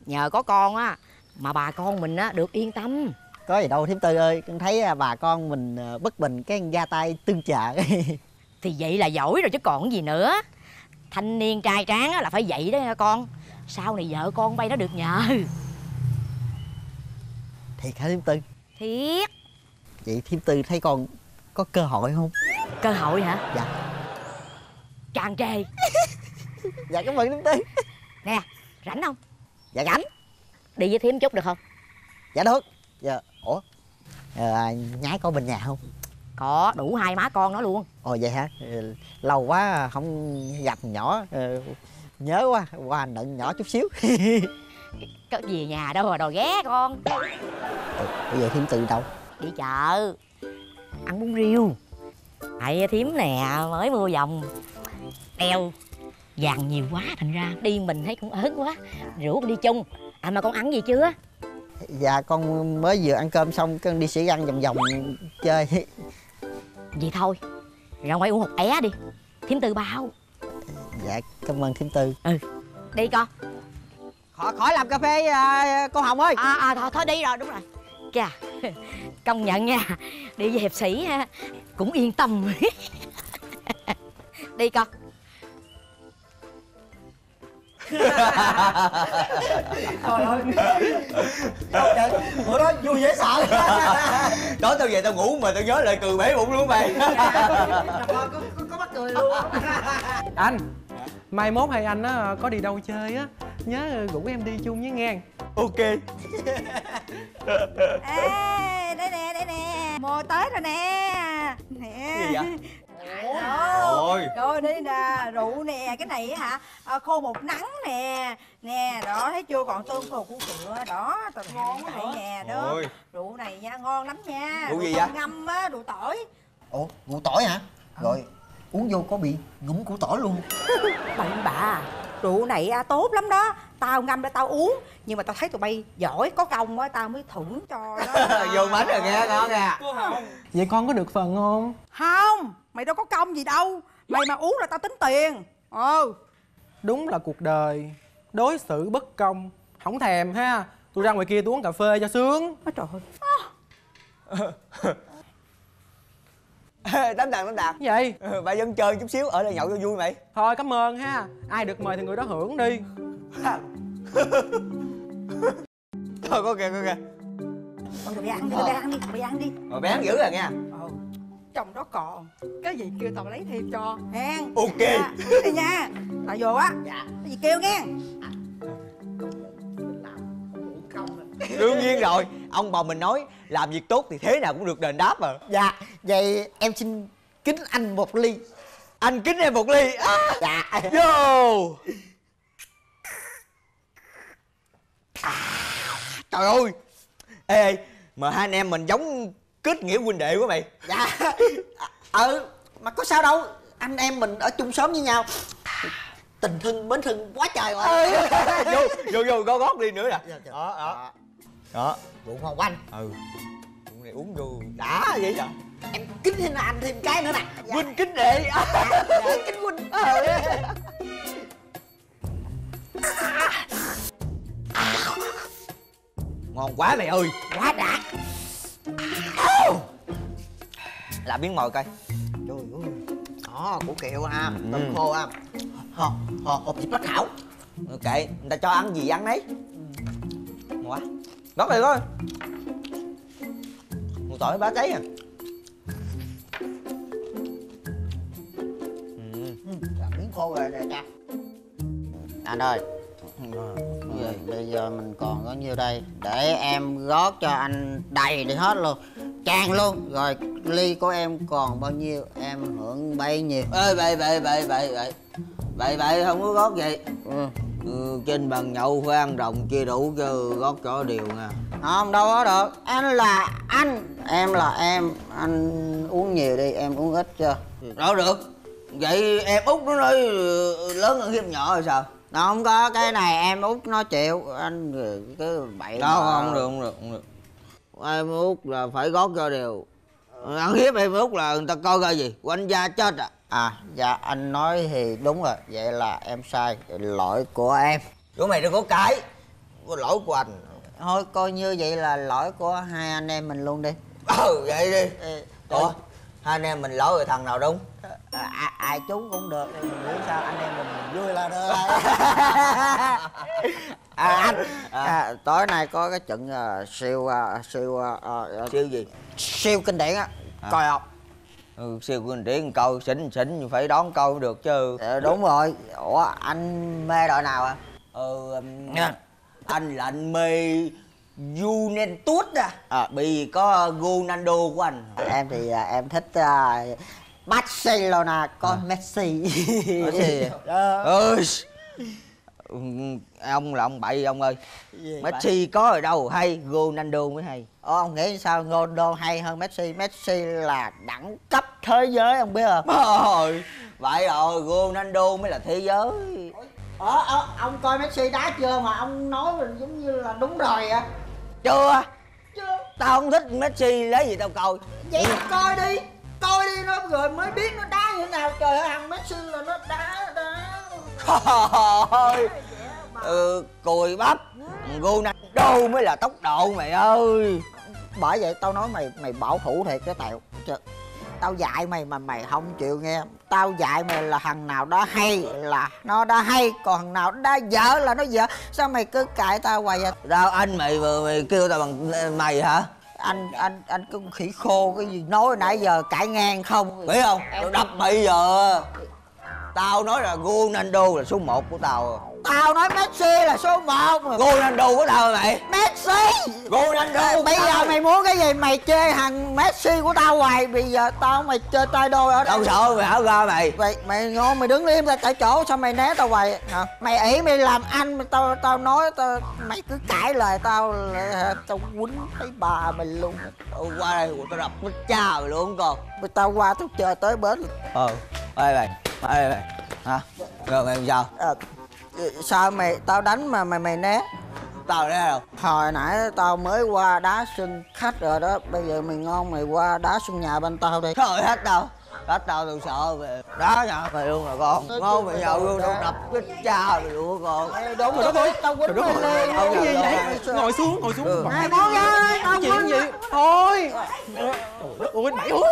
Nhờ có con á Mà bà con mình á được yên tâm Có gì đâu. Thiếm tư ơi Con thấy à, bà con mình à, bất bình cái ra tay tương trợ. Thì vậy là giỏi rồi chứ còn gì nữa. Thanh niên trai tráng á là phải vậy đó nha con. Sau này vợ con bay nó được nhờ. Thiệt hả thiếm tư? Thiệt. Vậy thiếm tư thấy con có cơ hội không? Cơ hội hả? Dạ. Tràn trề Dạ cảm ơn thiếm tư. Nè rảnh không? Dạ rảnh. Đi với thím chút được không? Dạ được. Dạ ủa? Ờ, nhái có bên nhà không? Có đủ hai má con nó luôn. Ồ vậy hả? Ừ, lâu quá không gặp nhỏ. Ờ, nhớ quá qua nựng nhỏ chút xíu. Có về nhà đâu mà đòi ghé con. Bây giờ thêm từ đâu? Đi chợ. Ăn bún riêu. Tại thím nè mới mua vòng. Đeo vàng nhiều quá thành ra đi mình thấy cũng ớn quá. Rủ con đi chung. À mà con ăn gì chưa dạ con mới vừa ăn cơm xong con đi xỉ răng vòng vòng chơi. Vậy thôi ra ngoài uống một é đi. Thím tư bao dạ cảm ơn thím tư. Ừ. Đi con. Khỏi khỏi làm cà phê à, cô hồng ơi. À, à thôi, thôi đi rồi đúng rồi. Chà công nhận nha. Đi với hiệp sĩ ha cũng yên tâm. Đi con Trời ơi. Bữa đó vui dễ sợ Đó tao về tao ngủ mà tao nhớ lại cười bể bụng luôn mày. Có mắc cười luôn. Anh mai mốt hai anh á có đi đâu chơi á nhớ rủ em đi chung với ngang ok. Ê, đây nè, đây nè. Mùa tới rồi nè. Nè. Gì vậy? Rồi. Rồi. Rồi đây nè, rượu nè, cái này á hả? À, Khô một nắng nè. Nè, đó, thấy chưa, còn tôm khô củ sữa Đó, tao ngon quá nè, đó. Rồi. Rượu này nha, ngon lắm nha. Rượu gì vậy? ngâm á, rượu tỏi. Ủa củ tỏi hả? Rồi uống vô có bị ngủm củ tỏi luôn. Bậy bạ Rượu này à, tốt lắm đó. Tao ngâm để tao uống Nhưng mà tao thấy tụi bay giỏi, có công á Tao mới thưởng cho đó Vô bánh rồi nghe ngon nè vậy con có được phần không? Không, mày đâu có công gì đâu. Mày mà uống là tao tính tiền. Ừ. Đúng là cuộc đời. Đối xử bất công. Không thèm ha. Tôi ra ngoài kia tôi uống cà phê cho sướng. Ôi trời ơi. Tám đàn tám đàn vậy ừ, Bà dân chơi chút xíu ở đây nhậu cho vui mày. Thôi cảm ơn ha. Ai được mời thì người đó hưởng đi. Thôi có kìa có kìa Thôi tụi ăn đi, tụi bay ăn đi, tụi bay ăn đi. Mà bán dữ rồi nha Ừ Trong đó còn. Cái gì kêu tao lấy thêm cho. Hen. Ok. Dạ, Đi nha. Tao vô á. Dạ. Cái gì kêu nghe. Đương nhiên rồi. Ông bà mình nói Làm việc tốt thì thế nào cũng được đền đáp mà. Dạ. Vậy em xin kính anh một ly. Anh kính em một ly. À, dạ. Vô. Trời ơi. Ê, ê Mà hai anh em mình giống kết nghĩa huynh đệ quá mày. Dạ. Ừ mà có sao đâu. Anh em mình ở chung xóm với nhau. Tình thân mến thân quá trời rồi vô vô vô gót gót đi nữa nè. Dạ, dạ. đó đó. Đó. Rượu quá anh. Ừ. Rượu này uống vô. Đã vậy? Trời em kính thêm anh thêm cái nữa nè. Dạ. huynh kính đệ. Dạ, kính huynh. Ngon quá mày ơi. Quá đã làm miếng mồi coi. Trời ơi. Đó củ kiệu ha Ừ. tôm khô ha hộp hộp thịt bát thảo ok người ta cho ăn gì ăn ngon quá rót đi thôi một tỏi bá cháy à. Ừ. làm miếng khô rồi nè cha. Anh ơi bây, giờ mình còn có nhiêu đây? Để em gót cho anh đầy đi hết luôn. Tràn luôn. Rồi ly của em còn bao nhiêu? Em hưởng bấy nhiêu? Ê vậy vậy vậy vậy vậy. Vậy vậy không có gót vậy ừ. ừ, trên bàn nhậu phải ăn đồng chia đủ cho gót cho đều nha không đâu có được. Anh là anh. Em là em. Anh uống nhiều đi em uống ít cho đâu được. Vậy em út nó nói lớn hơn hiếp nhỏ rồi sao Đâu, không có cái này em út nó chịu. Anh cứ bậy đâu không? được không được không được. Em út là phải gót cho đều ăn hiếp em út là người ta coi ra gì? Quanh gia chết à? À dạ anh nói thì đúng rồi. Vậy là em sai. Lỗi của em. Của mày đừng có cái của lỗi của anh. Thôi coi như vậy là lỗi của hai anh em mình luôn đi. Ừ vậy đi. Ê, ủa hai anh em mình lỗi rồi thằng nào đúng. À, à, ai trúng cũng được mình nghĩ sao anh em mình vui là được. À, anh à, tối nay có cái trận uh, siêu uh, siêu uh, uh, siêu gì? Siêu kinh điển á À. coi không? Ừ siêu kinh điển câu xỉn xỉn phải đón câu được chứ. Ờ, đúng rồi. Ủa anh mê đội nào à? Ừ um, anh là anh mê Juventus à, à vì có Ronaldo của anh. Em thì à, em thích uh, Barcelona có Messi. Messi Đó. ơi Ừ, ông là ông bậy ông ơi. Messi có ở đâu hay Ronaldo mới hay? Ồ, ông nghĩ sao? Ronaldo hay hơn Messi? Messi là đẳng cấp thế giới ông biết không? Rồi Vậy rồi Ronaldo mới là thế giới. Ờ, ờ, ông coi Messi đá chưa mà ông nói mình giống như là đúng rồi á Chưa. Tao không thích Messi lấy gì tao coi. Vậy coi đi. Coi đi nó rồi mới biết nó đá như thế nào. Trời ơi thằng Messi là nó đá đá. Thôi ừ, Cùi bắp. Ronaldo mới là tốc độ mày ơi. Bởi vậy tao nói mày mày bảo thủ thiệt cái tẹo Trời, Tao dạy mày mà mày không chịu nghe. Tao dạy mày là thằng nào đó hay là nó đã hay Còn thằng nào đã dở là nó dở. Sao mày cứ cãi tao hoài vậy? Sao anh mày, mày, mày kêu tao bằng mày hả? Anh anh anh cứ khỉ khô cái gì? Nói nãy giờ cãi ngang không? Biết không? Tao đập bây giờ. Tao nói là Ronaldo là số 1 của tao Tao nói Messi là số 1 Ronaldo của tao mày? Messi. Ronaldo Bây giờ mày muốn cái gì? Mày chê thằng Messi của tao hoài. Bây giờ tao mày chơi tay đôi ở Tao sợ mày hở ra mày? Vậy mày ngon mày đứng im ra tại chỗ sao mày né tao hoài? Hả? Mày ỷ mày làm anh mày tao tao nói tao mày cứ cãi lời tao là tao quýnh thấy bà mày luôn. Tao qua đây tao đập cái cha mày luôn con. Mày tao qua tao chờ tới bến. Ờ Đây mày Đây mày Hả? Rồi mày làm sao? Ờ, Sao mày tao đánh mà mày mày né. Tao né đâu Hồi nãy tao mới qua đá sân khách rồi đó Bây giờ mày ngon mày qua đá sân nhà bên tao đi. Thôi hết đâu Hết tao tao sợ mày Đó nhà mày luôn rồi con Ngon mày nhậu luôn tao đập cái cha mày luôn con Đúng rồi đó thôi Tao quýnh mày lên Cái gì vậy? Ngồi xuống, ngồi xuống. Mày con ra Cái chuyện gì? Thôi. Ôi bảy ôi.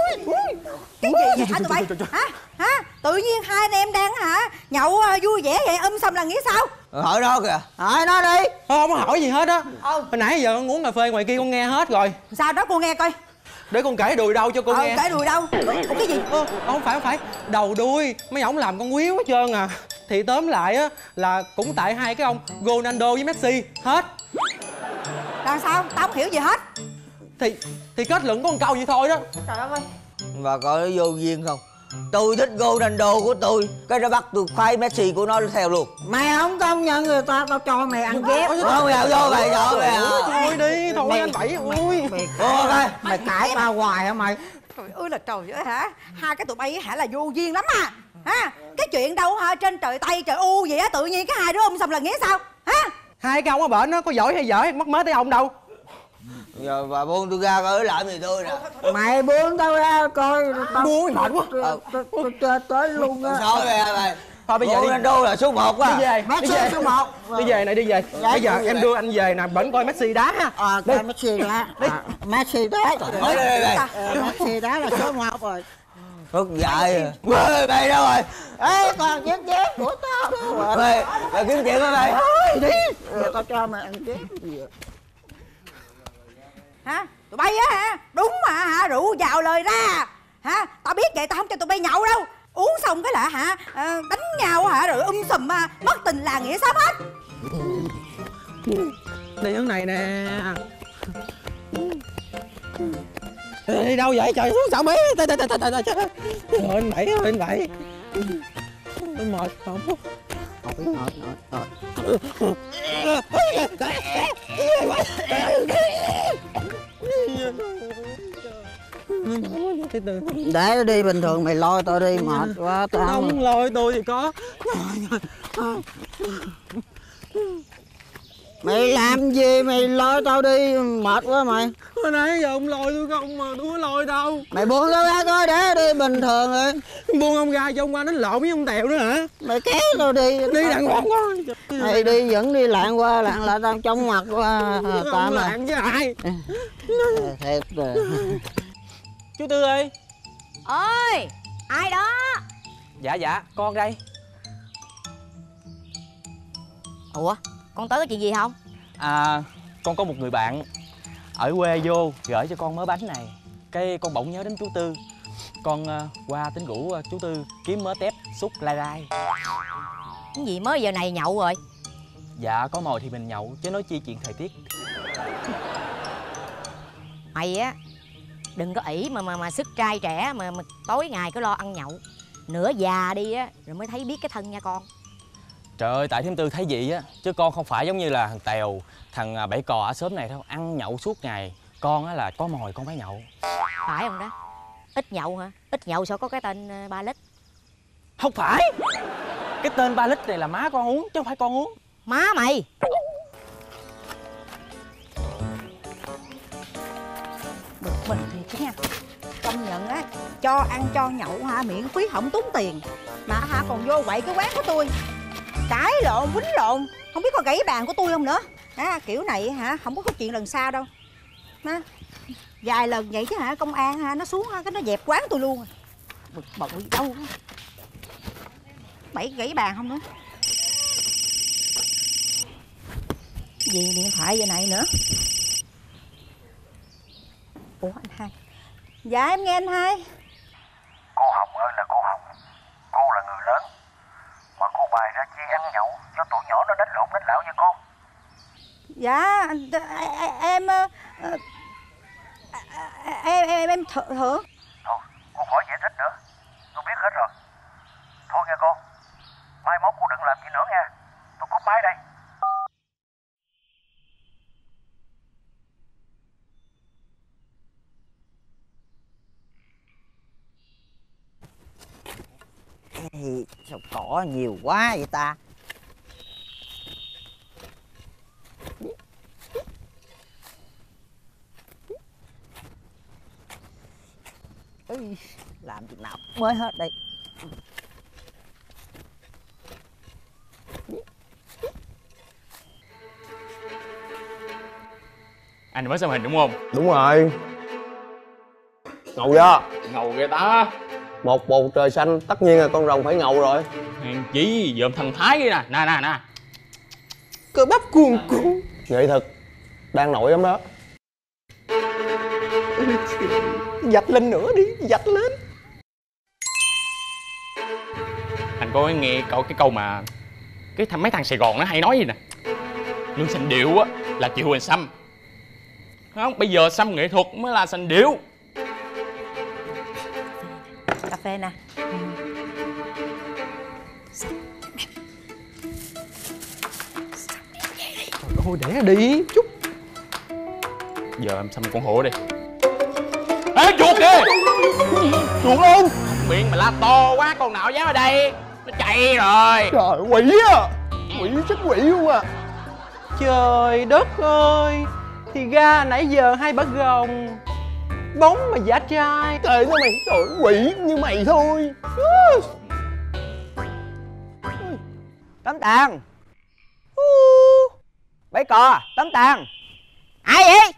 Cái gì vậy hả tụi bay? Hả? Hả? Tự nhiên hai anh em đang hả? Nhậu à, vui vẻ vậy um sầm là nghĩ sao? Hỏi đó kìa Hỏi nó đi Thôi không có hỏi gì hết á Hồi nãy giờ con uống cà phê ngoài kia con nghe hết rồi Sao đó cô nghe coi Để con kể đùi đâu cho cô Ờ, nghe. kể đùi đâu? Ủa, cái gì? Ờ, không phải không phải. Đầu đuôi Mấy ổng làm con quýu hết trơn à. Thì tóm lại á Là cũng tại hai cái ông Ronaldo với Messi Hết. Là sao? Tao không hiểu gì hết. Thì thì kết luận có một câu vậy thôi đó. Trời đất ơi. Và coi nó vô duyên không Tôi thích Ronaldo của tôi. Cái nó bắt tôi khoái Messi của nó theo luôn. Mày không công nhận người ta tao cho mày ăn ghép. Không mày vô mày vô mày. Thôi đi Thôi Mày- anh Bảy ôi. Mày cãi, mày cãi tao hoài hả mày? Trời ơi là trời ơi hả? Hai cái tụi bay hả là vô duyên lắm à. Ha Cái chuyện đâu hả? Trên trời Tây trời U vậy á Tự nhiên cái hai đứa um sầm là nghĩa sao? Hả? Hai cái ông ở bển nó có giỏi hay dở mất mết tới ông đâu Giờ bà buông tôi ra coi làm gì tôi nè. Mày buông tao ra coi tao Buông mệt quá. tao- tao- tao chơi tới luôn á. Sao vậy mày? Thôi bây giờ đi. Ronaldo là số 1 quá. Đi về Messi Đi về. số một. Đi về này đi về. Bây giờ em đưa anh về nè Bển coi Messi đá ha. Ờ, coi Messi đá. À, Messi đá. Ờ, Messi đá là số một rồi. Rất dại à. Quê mày đâu rồi? Ê còn chén chén của tao đó Mày Mày kiếm chuyện với mày? Ôi, đi. Giờ tao cho mày ăn chén gì vậy? Hả? Tụi bay á hả? Đúng mà hả? Rượu vào lời ra. Hả? Tao biết vậy tao không cho tụi bay nhậu đâu. Uống xong cái là hả? À, Đánh nhau hả? Rồi um sùm mà Mất tình là nghĩa sao hết. Đi hướng này nè. Đi đâu vậy? Trời xuống sợ mấy. Trời trời trời trời trời trời anh bảy anh bảy tôi mệt không để nó đi bình thường mày lôi tao đi mệt quá tao không lôi tôi thì có Mày làm gì? Mày lôi tao đi. Mệt quá mày. Hồi nãy giờ ông lôi tôi không mà tôi có lôi đâu Mày buông tao ra coi để đi bình thường rồi. Buông ông ra cho ông qua đánh lộn với ông tèo nữa hả? Mày kéo tao đi. Đi đàng hoàng quá. Mày đi vẫn đi lạng qua lạng lại tao trong mặt qua tao ông mày lạng với ai? Thiệt rồi. Chú tư ơi. Ơi ai đó? Dạ dạ con đây. Ủa con tới có chuyện gì không? À, con có một người bạn ở quê vô gửi cho con mớ bánh này. Cái con bỗng nhớ đến chú Tư. Con ờ, qua tính rủ ờ, chú Tư kiếm mớ tép xúc lai rai. Cái gì mới giờ này nhậu rồi? Dạ có mồi thì mình nhậu chứ nói chi chuyện thời tiết. Mày á đừng có ỷ mà mà mà sức trai trẻ mà, mà tối ngày cứ lo ăn nhậu. Nửa già đi á rồi mới thấy biết cái thân nha con Trời ơi tại thím tư thấy vậy á Chứ con không phải giống như là thằng Tèo Thằng à, Bảy Cò ở xóm này đâu. Ăn nhậu suốt ngày Con á là có mồi con phải nhậu. Phải không đó? Ít nhậu hả? Ít nhậu sao có cái tên ờ, ba lít? Không phải. Cái tên ba lít này là má con uống chứ không phải con uống. Má mày! Bực mình thiệt nha. Công nhận á cho ăn cho nhậu hả? Miễn phí không tốn tiền. Mà hả còn vô quậy cái quán của tôi cãi lộn quýnh lộn. Không biết có gãy bàn của tôi không nữa. À, kiểu này hả không có cái chuyện lần sau đâu. À, vài lần vậy chứ hả công an ha nó xuống ha cái nó dẹp quán tôi luôn bực bội đâu. Bảy gãy bàn không nữa. Gì điện thoại vậy này nữa? Ủa anh hai. Dạ em nghe anh hai. Cô Hồng ơi là cô Hồng. Cô là người lớn. Mà cô bày ra chi ăn nhậu Cho tụi nhỏ nó đánh lộn đánh lạo như cô dạ em em em em thử thử. Thôi cô khỏi giải thích nữa. Tôi biết hết rồi. Thôi nha cô Mai mốt cô đừng làm gì nữa nha. Tôi cúp máy đây Ê, sao cỏ nhiều quá vậy ta? Ui, làm chừng nào mới hết đây. Anh mới xem hình đúng không? Đúng rồi. Ngầu chưa Ngầu ghê ta Một bầu trời xanh tất nhiên là con rồng phải ngầu rồi. Hàng chí dòm thần thái kia nè. Nè nè nè. Cơ bắp cuồn cuộn. Nghệ thuật Đang nổi lắm đó. Dạch lên nữa đi Dạch lên. Anh có nghe câu cái câu mà Cái thằng mấy thằng Sài Gòn nó hay nói gì nè. Lương sành điệu á là chịu hình xăm. Không bây giờ xăm nghệ thuật mới là sành điệu phê nè. Thôi để đi chút. Giờ em xăm con hổ đi ê chuột kìa! Chuột luôn miệng mà la to quá con nào dám ở đây. Nó chạy rồi. Trời quỷ á. Quỷ chắc quỷ luôn à. Trời đất ơi. Thì ra nãy giờ hai bả gồng Bóng mà giả trai. Kệ nó mày. Trời quỷ như mày thôi. Tấm tàn Bảy cò Tấm tàn Ai vậy?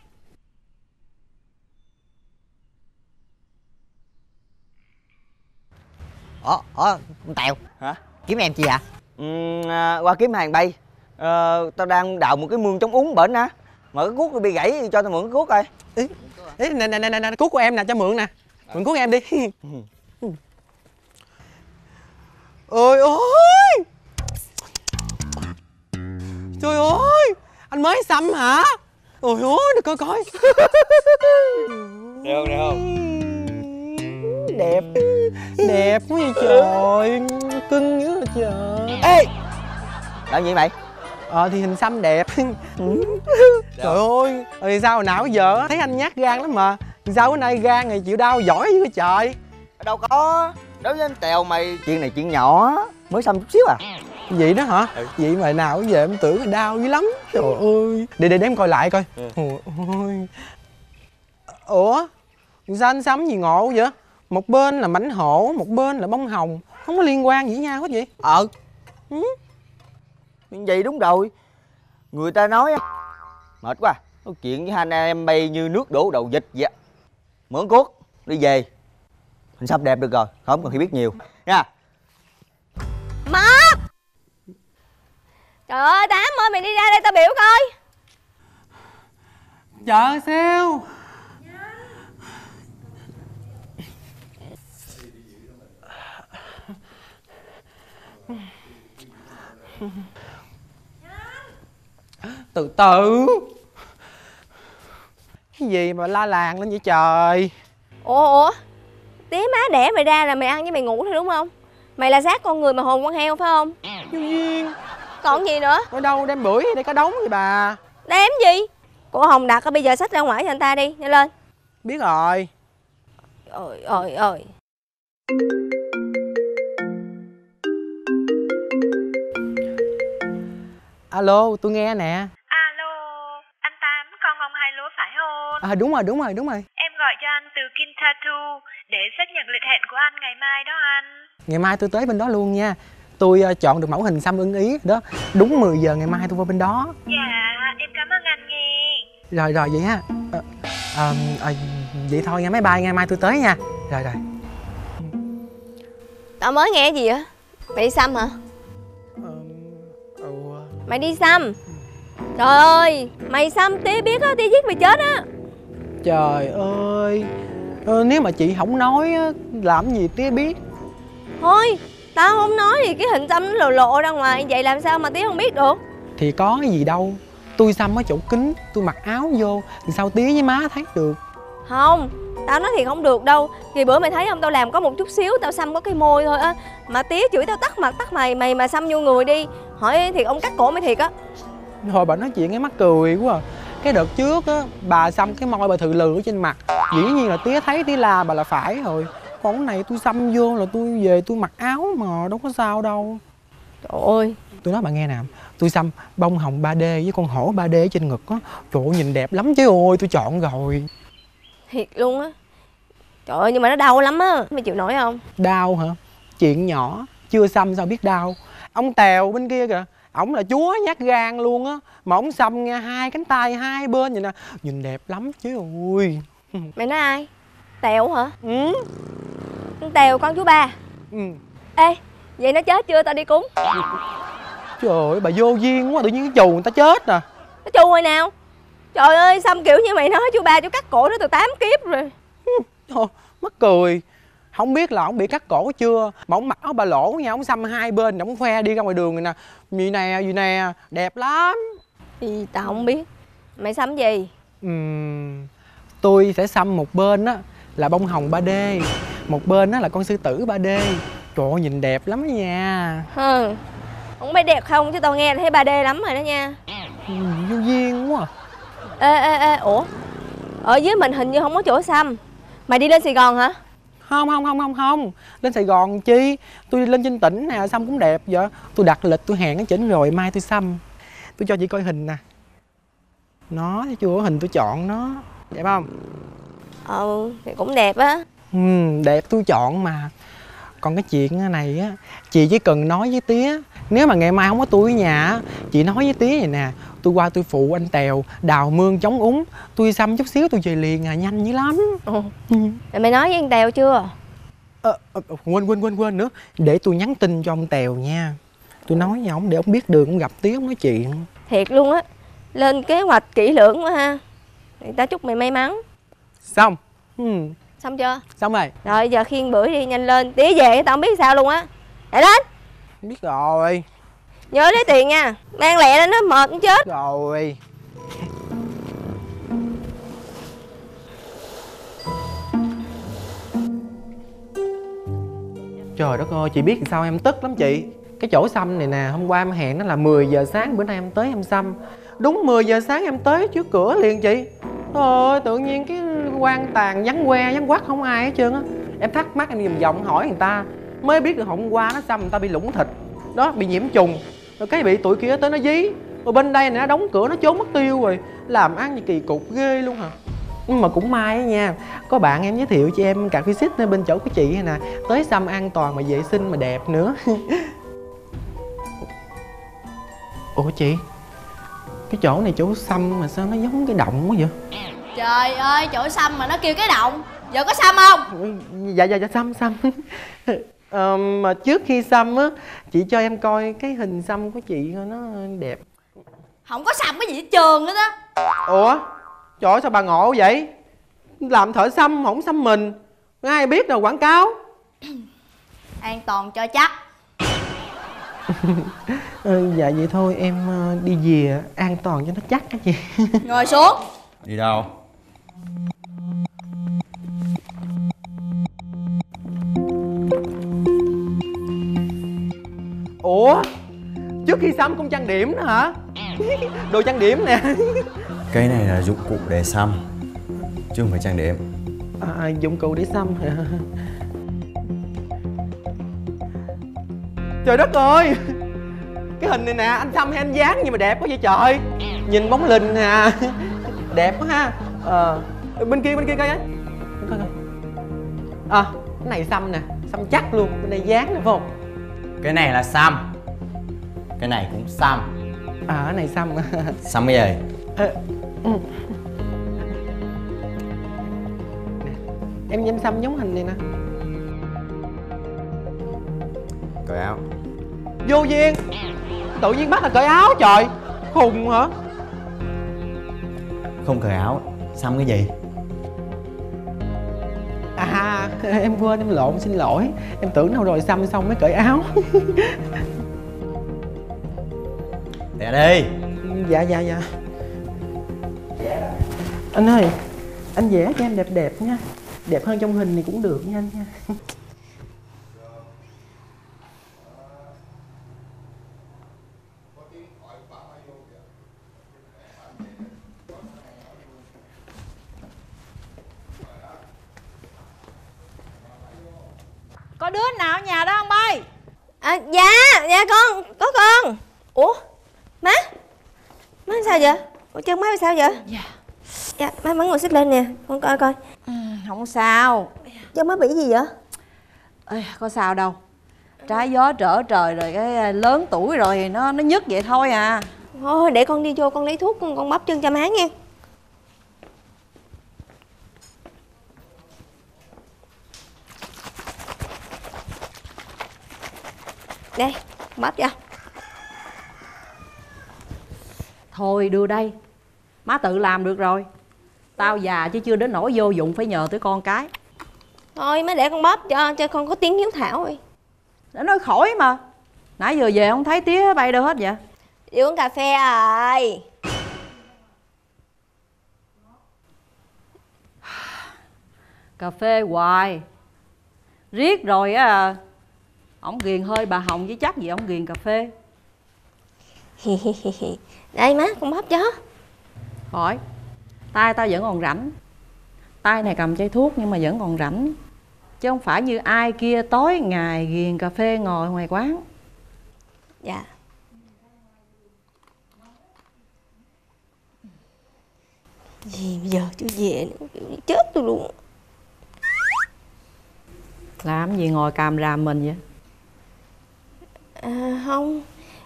Ủa, ủa, con Tèo. Hả? Kiếm em chi ạ? Ừ, à, qua kiếm hàng bay. Ờ, Tao đang đào một cái mương chống úng bển á. Mà cái cuốc bị gãy cho tao mượn cái cuốc coi Ý, ý nè nè nè nè nè, cuốc của em nè cho mượn nè. Mượn cuốc em đi. Ôi ôi! Trời ơi! Anh mới xăm hả? Ôi ôi được coi coi. Được không, được không? Đẹp Đẹp quá vậy trời. Cưng dữ vậy trời. Ê! Làm gì mày Ờ thì hình xăm đẹp. Trời ơi Rồi sao hồi nào giờ thấy anh nhát gan lắm mà. Sao bữa nay gan này chịu đau giỏi vậy trời. Đâu có. Đối với anh Tèo mày Chuyện này chuyện nhỏ Mới xăm chút xíu à. Vậy đó hả? Vậy mà nào cũng về em tưởng là đau dữ lắm. Trời ơi. Để để để em coi lại coi. Ôi ôi. Ủa Sao anh xăm gì ngộ vậy? Một bên là mảnh hổ, một bên là bông hồng. Không có liên quan gì với nhau hết vậy? Ờ Vậy đúng rồi. Người ta nói á Mệt quá Nói chuyện với hai anh em bay như nước đổ đầu vịt vậy. Mượn cuốc Đi về. Hình xăm đẹp được rồi Không cần phải biết nhiều. Nha. Má Trời ơi Tám ơi mày đi ra đây tao biểu coi. Chờ sao? từ từ. Cái gì mà la làng lên vậy trời? Ủa ủa tía má đẻ mày ra là mày ăn với mày ngủ thôi đúng không? Mày là xác con người mà hồn con heo phải không? Đương nhiên còn gì nữa? Ở đâu đem bưởi đây có đống gì bà. Đem gì? Cô hồng đặt bây giờ xách ra ngoài cho anh ta đi nhanh lên. Biết rồi. Ôi ôi ôi. Alo tôi nghe nè Alo, anh Tám, con ông hai lúa phải không? À đúng rồi đúng rồi đúng rồi. Em gọi cho anh từ Kin Tattoo để xác nhận lịch hẹn của anh ngày mai đó anh. ngày mai tôi tới bên đó luôn nha. Tôi ờ, chọn được mẫu hình xăm ưng ý đó. Đúng 10 giờ ngày mai tôi vào bên đó. Dạ, em cảm ơn anh nghe. rồi rồi vậy ha. Ờ, ờ, ờ, vậy thôi nha. Máy bay ngày mai tôi tới nha. Rồi rồi. Tao mới nghe gì á mày đi xăm hả? Mày đi xăm trời ơi mày xăm tía biết á tía giết mày chết á trời ơi. Ờ, nếu mà chị không nói á, làm gì tía biết? Thôi tao không nói thì cái hình xăm nó lộ lộ ra ngoài. Vậy làm sao mà tía không biết được? Thì có cái gì đâu. Tôi xăm ở chỗ kính tôi mặc áo vô thì sao tía với má thấy được? Không tao nói thì không được đâu. Vì bữa mày thấy không? Tao làm có một chút xíu tao xăm có cái môi thôi á. Mà tía chửi tao tắt mặt tắt mày mày mà xăm vô người đi. Hỏi thiệt ông cắt cổ mày thiệt á. Thôi bà nói chuyện nghe mắc cười quá à. Cái đợt trước á bà xăm cái môi bà thừ lừ ở trên mặt. Dĩ nhiên là tía thấy tía la bà là phải rồi. Còn này tôi xăm vô là tôi về tôi mặc áo mà đâu có sao đâu. Trời ơi. Tôi nói bà nghe nè tôi xăm bông hồng 3D với con hổ 3D ở trên ngực á. Trời ơi nhìn đẹp lắm chứ ôi tôi chọn rồi. Thiệt luôn á. Trời ơi nhưng mà nó đau lắm á. Mày chịu nổi không? Đau hả? Chuyện nhỏ chưa xăm sao biết đau. Ông tèo bên kia kìa ổng là chúa nhát gan luôn á. Mà ổng xăm nha hai cánh tay hai bên vậy nè. Nhìn đẹp lắm chứ ôi. Mày nói ai? Tèo hả? Ừ. Con tèo con chú ba. Ừ. Ê vậy nó chết chưa? Tao đi cúng. Trời ơi bà vô duyên quá tự nhiên cái chù người ta chết à. Nó chu hồi nào? Trời ơi xăm kiểu như mày nói chú ba chú cắt cổ nó từ 8 kiếp rồi. Thôi, mắc cười không biết là ổng bị cắt cổ chưa? Mà ổng mặc áo ba lỗ nha ổng xăm hai bên ổng khoe đi ra ngoài đường này nè. Gì nè gì nè đẹp lắm. Thì tao không biết. Mày xăm gì? Ừm, tôi sẽ xăm một bên á là bông hồng 3D một bên á là con sư tử 3D trời ơi nhìn đẹp lắm nha. Ừ không biết đẹp không? Chứ tao nghe thấy 3D lắm rồi đó nha. Ừ, vô duyên quá à. ê ê ê ủa? Ở dưới mình hình như không có chỗ xăm. Mày đi lên sài gòn hả không không không không không. Lên sài gòn chi? Tôi đi lên trên tỉnh nè xăm cũng đẹp vậy. Tôi đặt lịch tôi hẹn ở chỉnh rồi mai tôi xăm. Tôi cho chị coi hình nè. Nó thấy chưa? Hình tôi chọn nó. Đẹp không? Ừ thì cũng đẹp á. Ừ, đẹp tôi chọn mà. Còn cái chuyện này á chị chỉ cần nói với tía. Nếu mà ngày mai không có tôi ở nhà á chị nói với tía vậy nè tôi qua tôi phụ anh tèo đào mương chống úng. Tôi xăm chút xíu tôi về liền à nhanh dữ lắm. Ừ. Rồi mày nói với anh tèo chưa? Ờ, ờ, quên quên quên quên nữa. Để tôi nhắn tin cho ông tèo nha. Tôi nói với ông để ông biết đường ông gặp tía ông nói chuyện. Thiệt luôn á. Lên kế hoạch kỹ lưỡng quá ha. Thì tao chúc mày may mắn. Xong. Ừ, xong chưa? Xong rồi. Rồi giờ khiêng bữa đi nhanh lên. Tía về tao không biết sao luôn á. Lại lên. Biết rồi nhớ lấy tiền nha. Mang lẹ lên nó mệt cũng chết. Rồi. Trời đất ơi, chị biết làm sao em tức lắm chị. Cái chỗ xăm này nè, hôm qua em hẹn nó là 10 giờ sáng Bữa nay em tới em xăm. Đúng 10 giờ sáng em tới trước cửa liền chị. Trời ơi, tự nhiên cái quan tàn vắng que, vắng quắc không ai hết trơn á. Em thắc mắc em vòng vòng hỏi người ta. Mới biết được hôm qua nó xăm người ta bị lủng thịt. Đó, bị nhiễm trùng. Rồi cái bị tụi kia tới nó dí. Rồi bên đây này nó đóng cửa, nó trốn mất tiêu rồi. Làm ăn gì kỳ cục ghê luôn hả? Nhưng mà cũng may á nha có bạn em giới thiệu cho em cà phê xích nơi bên chỗ của chị nè. Tới xăm an toàn mà vệ sinh mà đẹp nữa. Ủa chị cái chỗ này chỗ xăm mà sao nó giống cái động quá vậy? Trời ơi, chỗ xăm mà nó kêu cái động. Giờ có xăm không? dạ dạ dạ xăm xăm Ờ, mà trước khi xăm á chị cho em coi cái hình xăm của chị coi nó đẹp. Không có xăm cái gì hết trơn hết á. Ủa? Trời ơi sao bà ngộ vậy? Làm thợ xăm không xăm mình. Ai biết đâu quảng cáo. An toàn cho chắc. Ừ, dạ vậy thôi em ờ, đi về. An toàn cho nó chắc á chị. Ngồi xuống. Đi đâu ủa? Trước khi sắm cũng trang điểm nữa hả? Đồ trang điểm nè. Cái này là dụng cụ để xăm Chứ không phải trang điểm. À, dụng cụ để xăm hả trời đất ơi! Cái hình này nè anh xăm hay anh dán nhưng mà đẹp quá vậy trời? Nhìn bóng lình à đẹp quá ha. Ờ bên kia bên kia coi ấy coi coi. À cái này xăm nè. Xăm chắc luôn. Bên này dán nè phải không Cái này là xăm. Cái này cũng xăm. À cái này xăm Xăm cái gì? Ờ, ừ. Em em xăm giống hình này nè. Cởi áo. Vô duyên. Tự nhiên bắt là cởi áo trời. Khùng hả? Không cởi áo. Xăm cái gì à em quên em lộn xin lỗi. Em tưởng đâu rồi xăm xong mới cởi áo. Lẹ đi. Dạ dạ dạ. Anh ơi anh vẽ cho em đẹp đẹp nha. Đẹp hơn trong hình này cũng được nha anh nha Có đứa nào ở nhà đó không bay à, Dạ dạ con Có con Ủa má Má sao vậy? Ủa chân má bị sao vậy? Dạ. Dạ má má ngồi xích lên nè Con coi coi. Ừ, Không sao. Chân má bị gì vậy? Ê, Có sao đâu. Trái gió trở trời rồi cái à, lớn tuổi rồi thì nó nó nhức vậy thôi à. Thôi để con đi vô con lấy thuốc con, con bắp chân cho má nghe. Đây bắp cho Thôi đưa đây. Má tự làm được rồi. Tao già chứ chưa đến nỗi vô dụng phải nhờ tới con cái. Thôi má để con bắp cho cho con có tiếng hiếu thảo rồi Đã nói khỏi mà. Nãy giờ về không thấy tía bay đâu hết vậy? Đi uống cà phê rồi Cà phê hoài. Riết rồi á. Ổng ghiền hơi bà Hồng chứ chắc gì ổng ghiền cà phê Đây má con bắp cho Khỏi. Tay tao vẫn còn rảnh. Tay này cầm chai thuốc nhưng mà vẫn còn rảnh. Chứ không phải như ai kia tối ngày ghiền cà phê ngồi ngoài quán. Dạ. Gì bây giờ chú về kiểu chết tôi luôn. Làm gì ngồi càm ràm mình vậy? À không.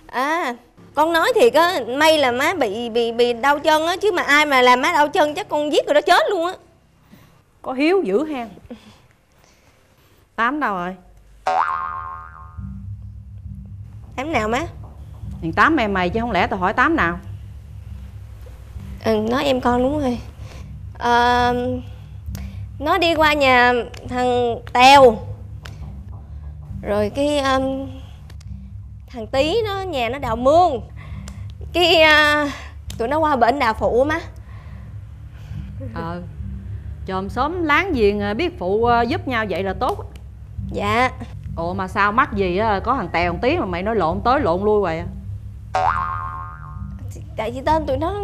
À con nói thiệt á May là má bị bị bị đau chân á Chứ mà ai mà làm má đau chân chắc con giết rồi đó chết luôn á. Có hiếu dữ hen tám đâu rồi? Em nào má? Thằng tám em mày chứ không lẽ tao hỏi tám nào? Ừ, Nói em con đúng rồi. À, Nó đi qua nhà thằng Tèo. Rồi cái um, Thằng Tí nó nhà nó đào mương. Cái uh, tụi nó qua bệnh đào phụ má. Ờ chòm xóm láng giềng à, biết phụ à, giúp nhau vậy là tốt. Dạ. Ủa mà sao mắc gì á có thằng tèo tí mà mày nói lộn tới lộn lui hoài à? Tại vì tên tụi nó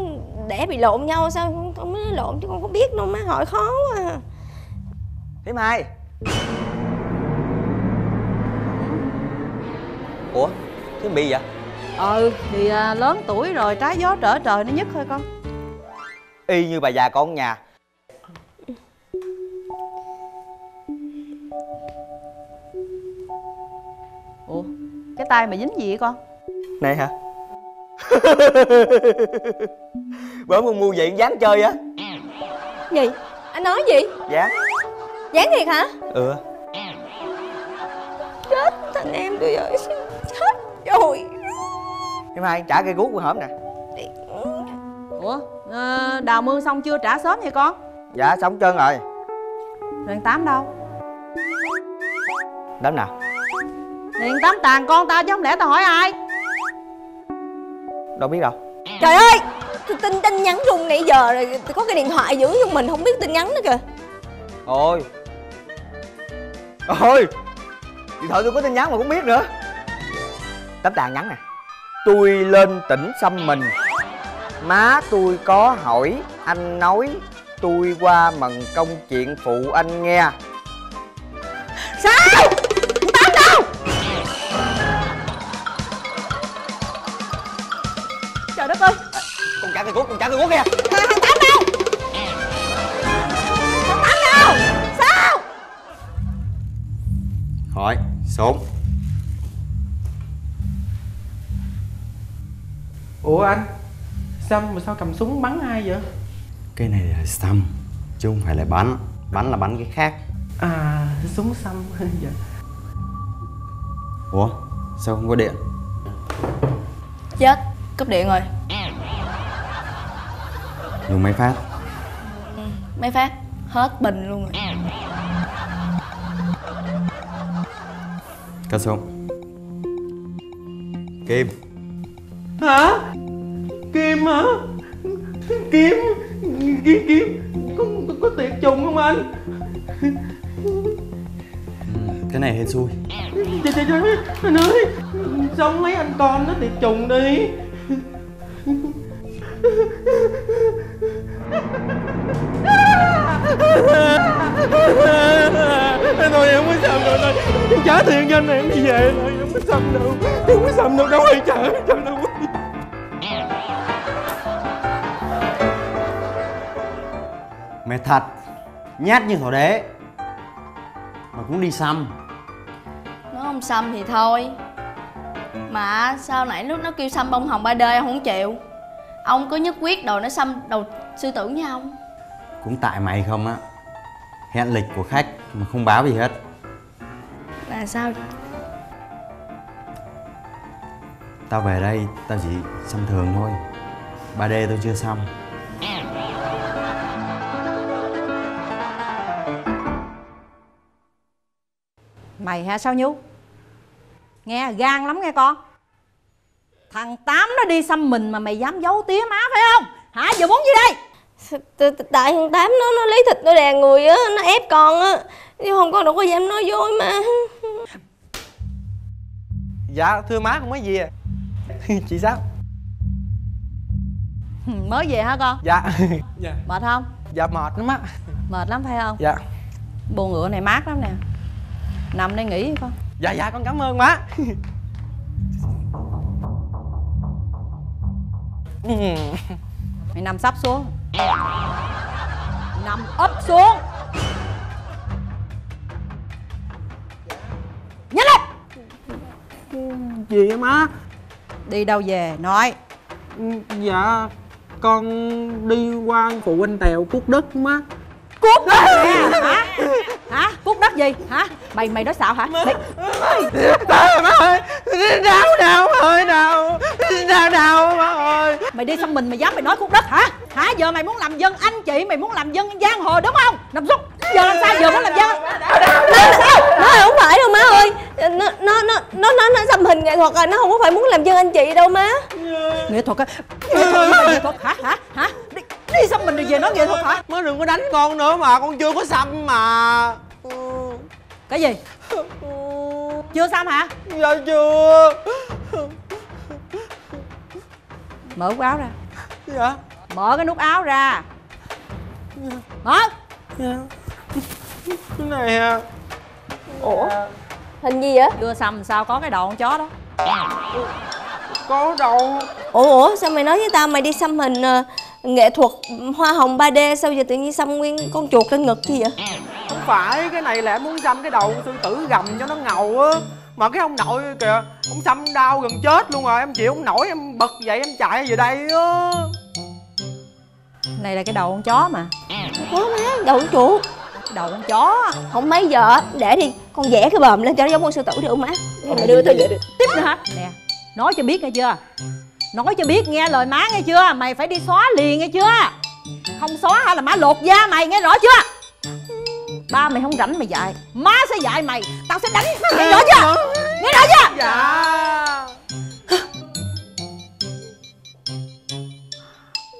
để bị lộn nhau sao con, mới lộn chứ con có biết đâu má hỏi khó quá à. Thím hai Ủa Thím bị vậy? Ừ thì à, lớn tuổi rồi trái gió trở trời nó nhức thôi con. Y như bà già con nhà. Ủa cái tay mày dính gì vậy con? Này hả? Bữa con mua vậy dán chơi á. Gì? Anh nói gì? Dán Dán thiệt hả? Ừ. Chết thằng em tôi rồi Rồi. Thím hai trả cây guốc của hổm nè. Ủa à, đào mương xong chưa? Trả sớm vậy con? Dạ xong trơn rồi. Rồi tám đâu? Đám nào? Điện tám tàn con tao chứ không lẽ tao hỏi ai? Đâu biết đâu. Trời ơi Tin tin nhắn luôn nãy giờ rồi Có cái điện thoại giữ trong mình không biết tin nhắn nữa kìa. Ôi. Ôi. Điện thoại tôi có tin nhắn mà cũng biết nữa tấm đàn nhắn nè tôi lên tỉnh xăm mình. Má tôi có hỏi anh nói tôi qua mần công chuyện phụ anh nghe. Sao? Tám đâu? Trời đất ơi. Con trả tiền cuốc con trả tiền cuốc kìa Thằng Tám đâu? Thằng Tám đâu? Sao? Khỏi Xuống ủa anh xăm mà sao cầm súng bắn ai vậy? Cái này là xăm Chứ không phải là bắn. Bắn là bắn cái khác. À súng xăm dạ. Ủa Sao không có điện? Chết Cúp điện rồi. Dùng máy phát. Mấy phát. Hết bình luôn rồi. Cất xuống Kim hả? Kim hả? Kim? Kim kim có, có, có tiệt trùng không anh? Cái này hên xui. Trời trời trời anh ơi không lấy anh con nó tiệt trùng đi? Thôi em không có xăm đâu. Thôi em trả tiền cho anh này em đi về thôi em không có xăm đâu em không có xăm đâu đâu hay trả cho đâu Mày thật Nhát như thỏ đế. Mà cũng đi xăm. Nó không xăm thì thôi. Mà sao nãy lúc nó kêu xăm bông hồng 3D ông không chịu? Ông cứ nhất quyết đòi nó xăm đầu sư tử nha ông. Cũng tại mày không á. Hẹn lịch của khách mà không báo gì hết. Là sao? Tao về đây tao chỉ xăm thường thôi. 3D tao chưa xăm Mày hả sao Nhu? Nghe gan lắm nghe con. Thằng Tám nó đi xăm mình mà mày dám giấu tía má phải không? Hả giờ muốn gì đây? Tại thằng Tám nó nó lấy thịt nó đè người á Nó ép con á. Chứ không con đâu có dám nói dối mà. Dạ thưa má không có gì à. Chị sao Mới về hả con? Dạ dạ. Mệt không? Dạ mệt lắm á. Mệt lắm phải không? Dạ. Bồ ngựa này mát lắm nè Nằm đây nghỉ con. Dạ dạ con cảm ơn má. Mày nằm sắp xuống. Nằm ấp xuống. Nhanh lên. Gì vậy má? Đi đâu về nói. Dạ con đi qua phụ anh tèo cuốc đất má Cút đất nè hả? Hả? Cút đất gì? Hả? Mày mày nói xạo hả? Mày... má ơi. Đau đau ơi đau. Đau đau má ơi. Mày đi xong mình mày dám mày nói cút đất hả? Hả? Giờ mày muốn làm dân anh chị Mày muốn làm dân giang hồ đúng không? Nằm xuống. Giờ làm sao? Giờ muốn làm dân Nó không phải đâu má ơi. Nó nó nó nó nó, nó xăm hình nghệ thuật à. Nó không có phải muốn làm dân anh chị đâu má. Nghệ thuật á? Nghệ thuật nghệ thuật hả? Hả nói nghệ thuật hả? Má đừng có đánh con nữa mà con chưa có xăm mà. Cái gì? Chưa xong hả? Dạ chưa. Mở nút áo ra. Dạ. Mở cái nút áo ra. Mở. Dạ. Cái này à. Ủa? Hình gì vậy? Chưa xong sao có cái đầu con chó đó? Có đâu Ủa ủa sao mày nói với tao mày đi xăm hình ờ, nghệ thuật hoa hồng 3D Sao giờ tự nhiên xăm nguyên con chuột trên ngực chi vậy? Không phải cái này là em muốn xăm cái đầu sư tử gầm cho nó ngầu á. Mà cái ông nội kìa ông xăm đau gần chết luôn rồi em chịu không nổi em bật dậy em chạy về đây á. Này là cái đầu con chó mà. Có má đầu con chuột. Đầu con chó. Không mấy giờ để đi con vẽ cái bờm lên cho nó giống con sư tử được không má? Mày đưa tao vẽ đi Tiếp nữa hả? Nè Nói cho biết nghe chưa Nói cho biết nghe lời má nghe chưa? Mày phải đi xóa liền nghe chưa? Không xóa hay là má lột da mày nghe rõ chưa? Ba mày không rảnh mày dạy. Má sẽ dạy mày. Tao sẽ đánh Nghe rõ chưa? Nghe rõ chưa? Dạ.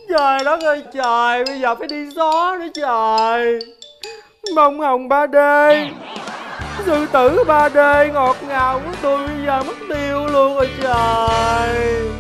Trời đất ơi trời Bây giờ phải đi xó nữa trời. Bông hồng 3D Sư tử 3D ngọt ngào của tôi bây giờ mất tiêu luôn rồi trời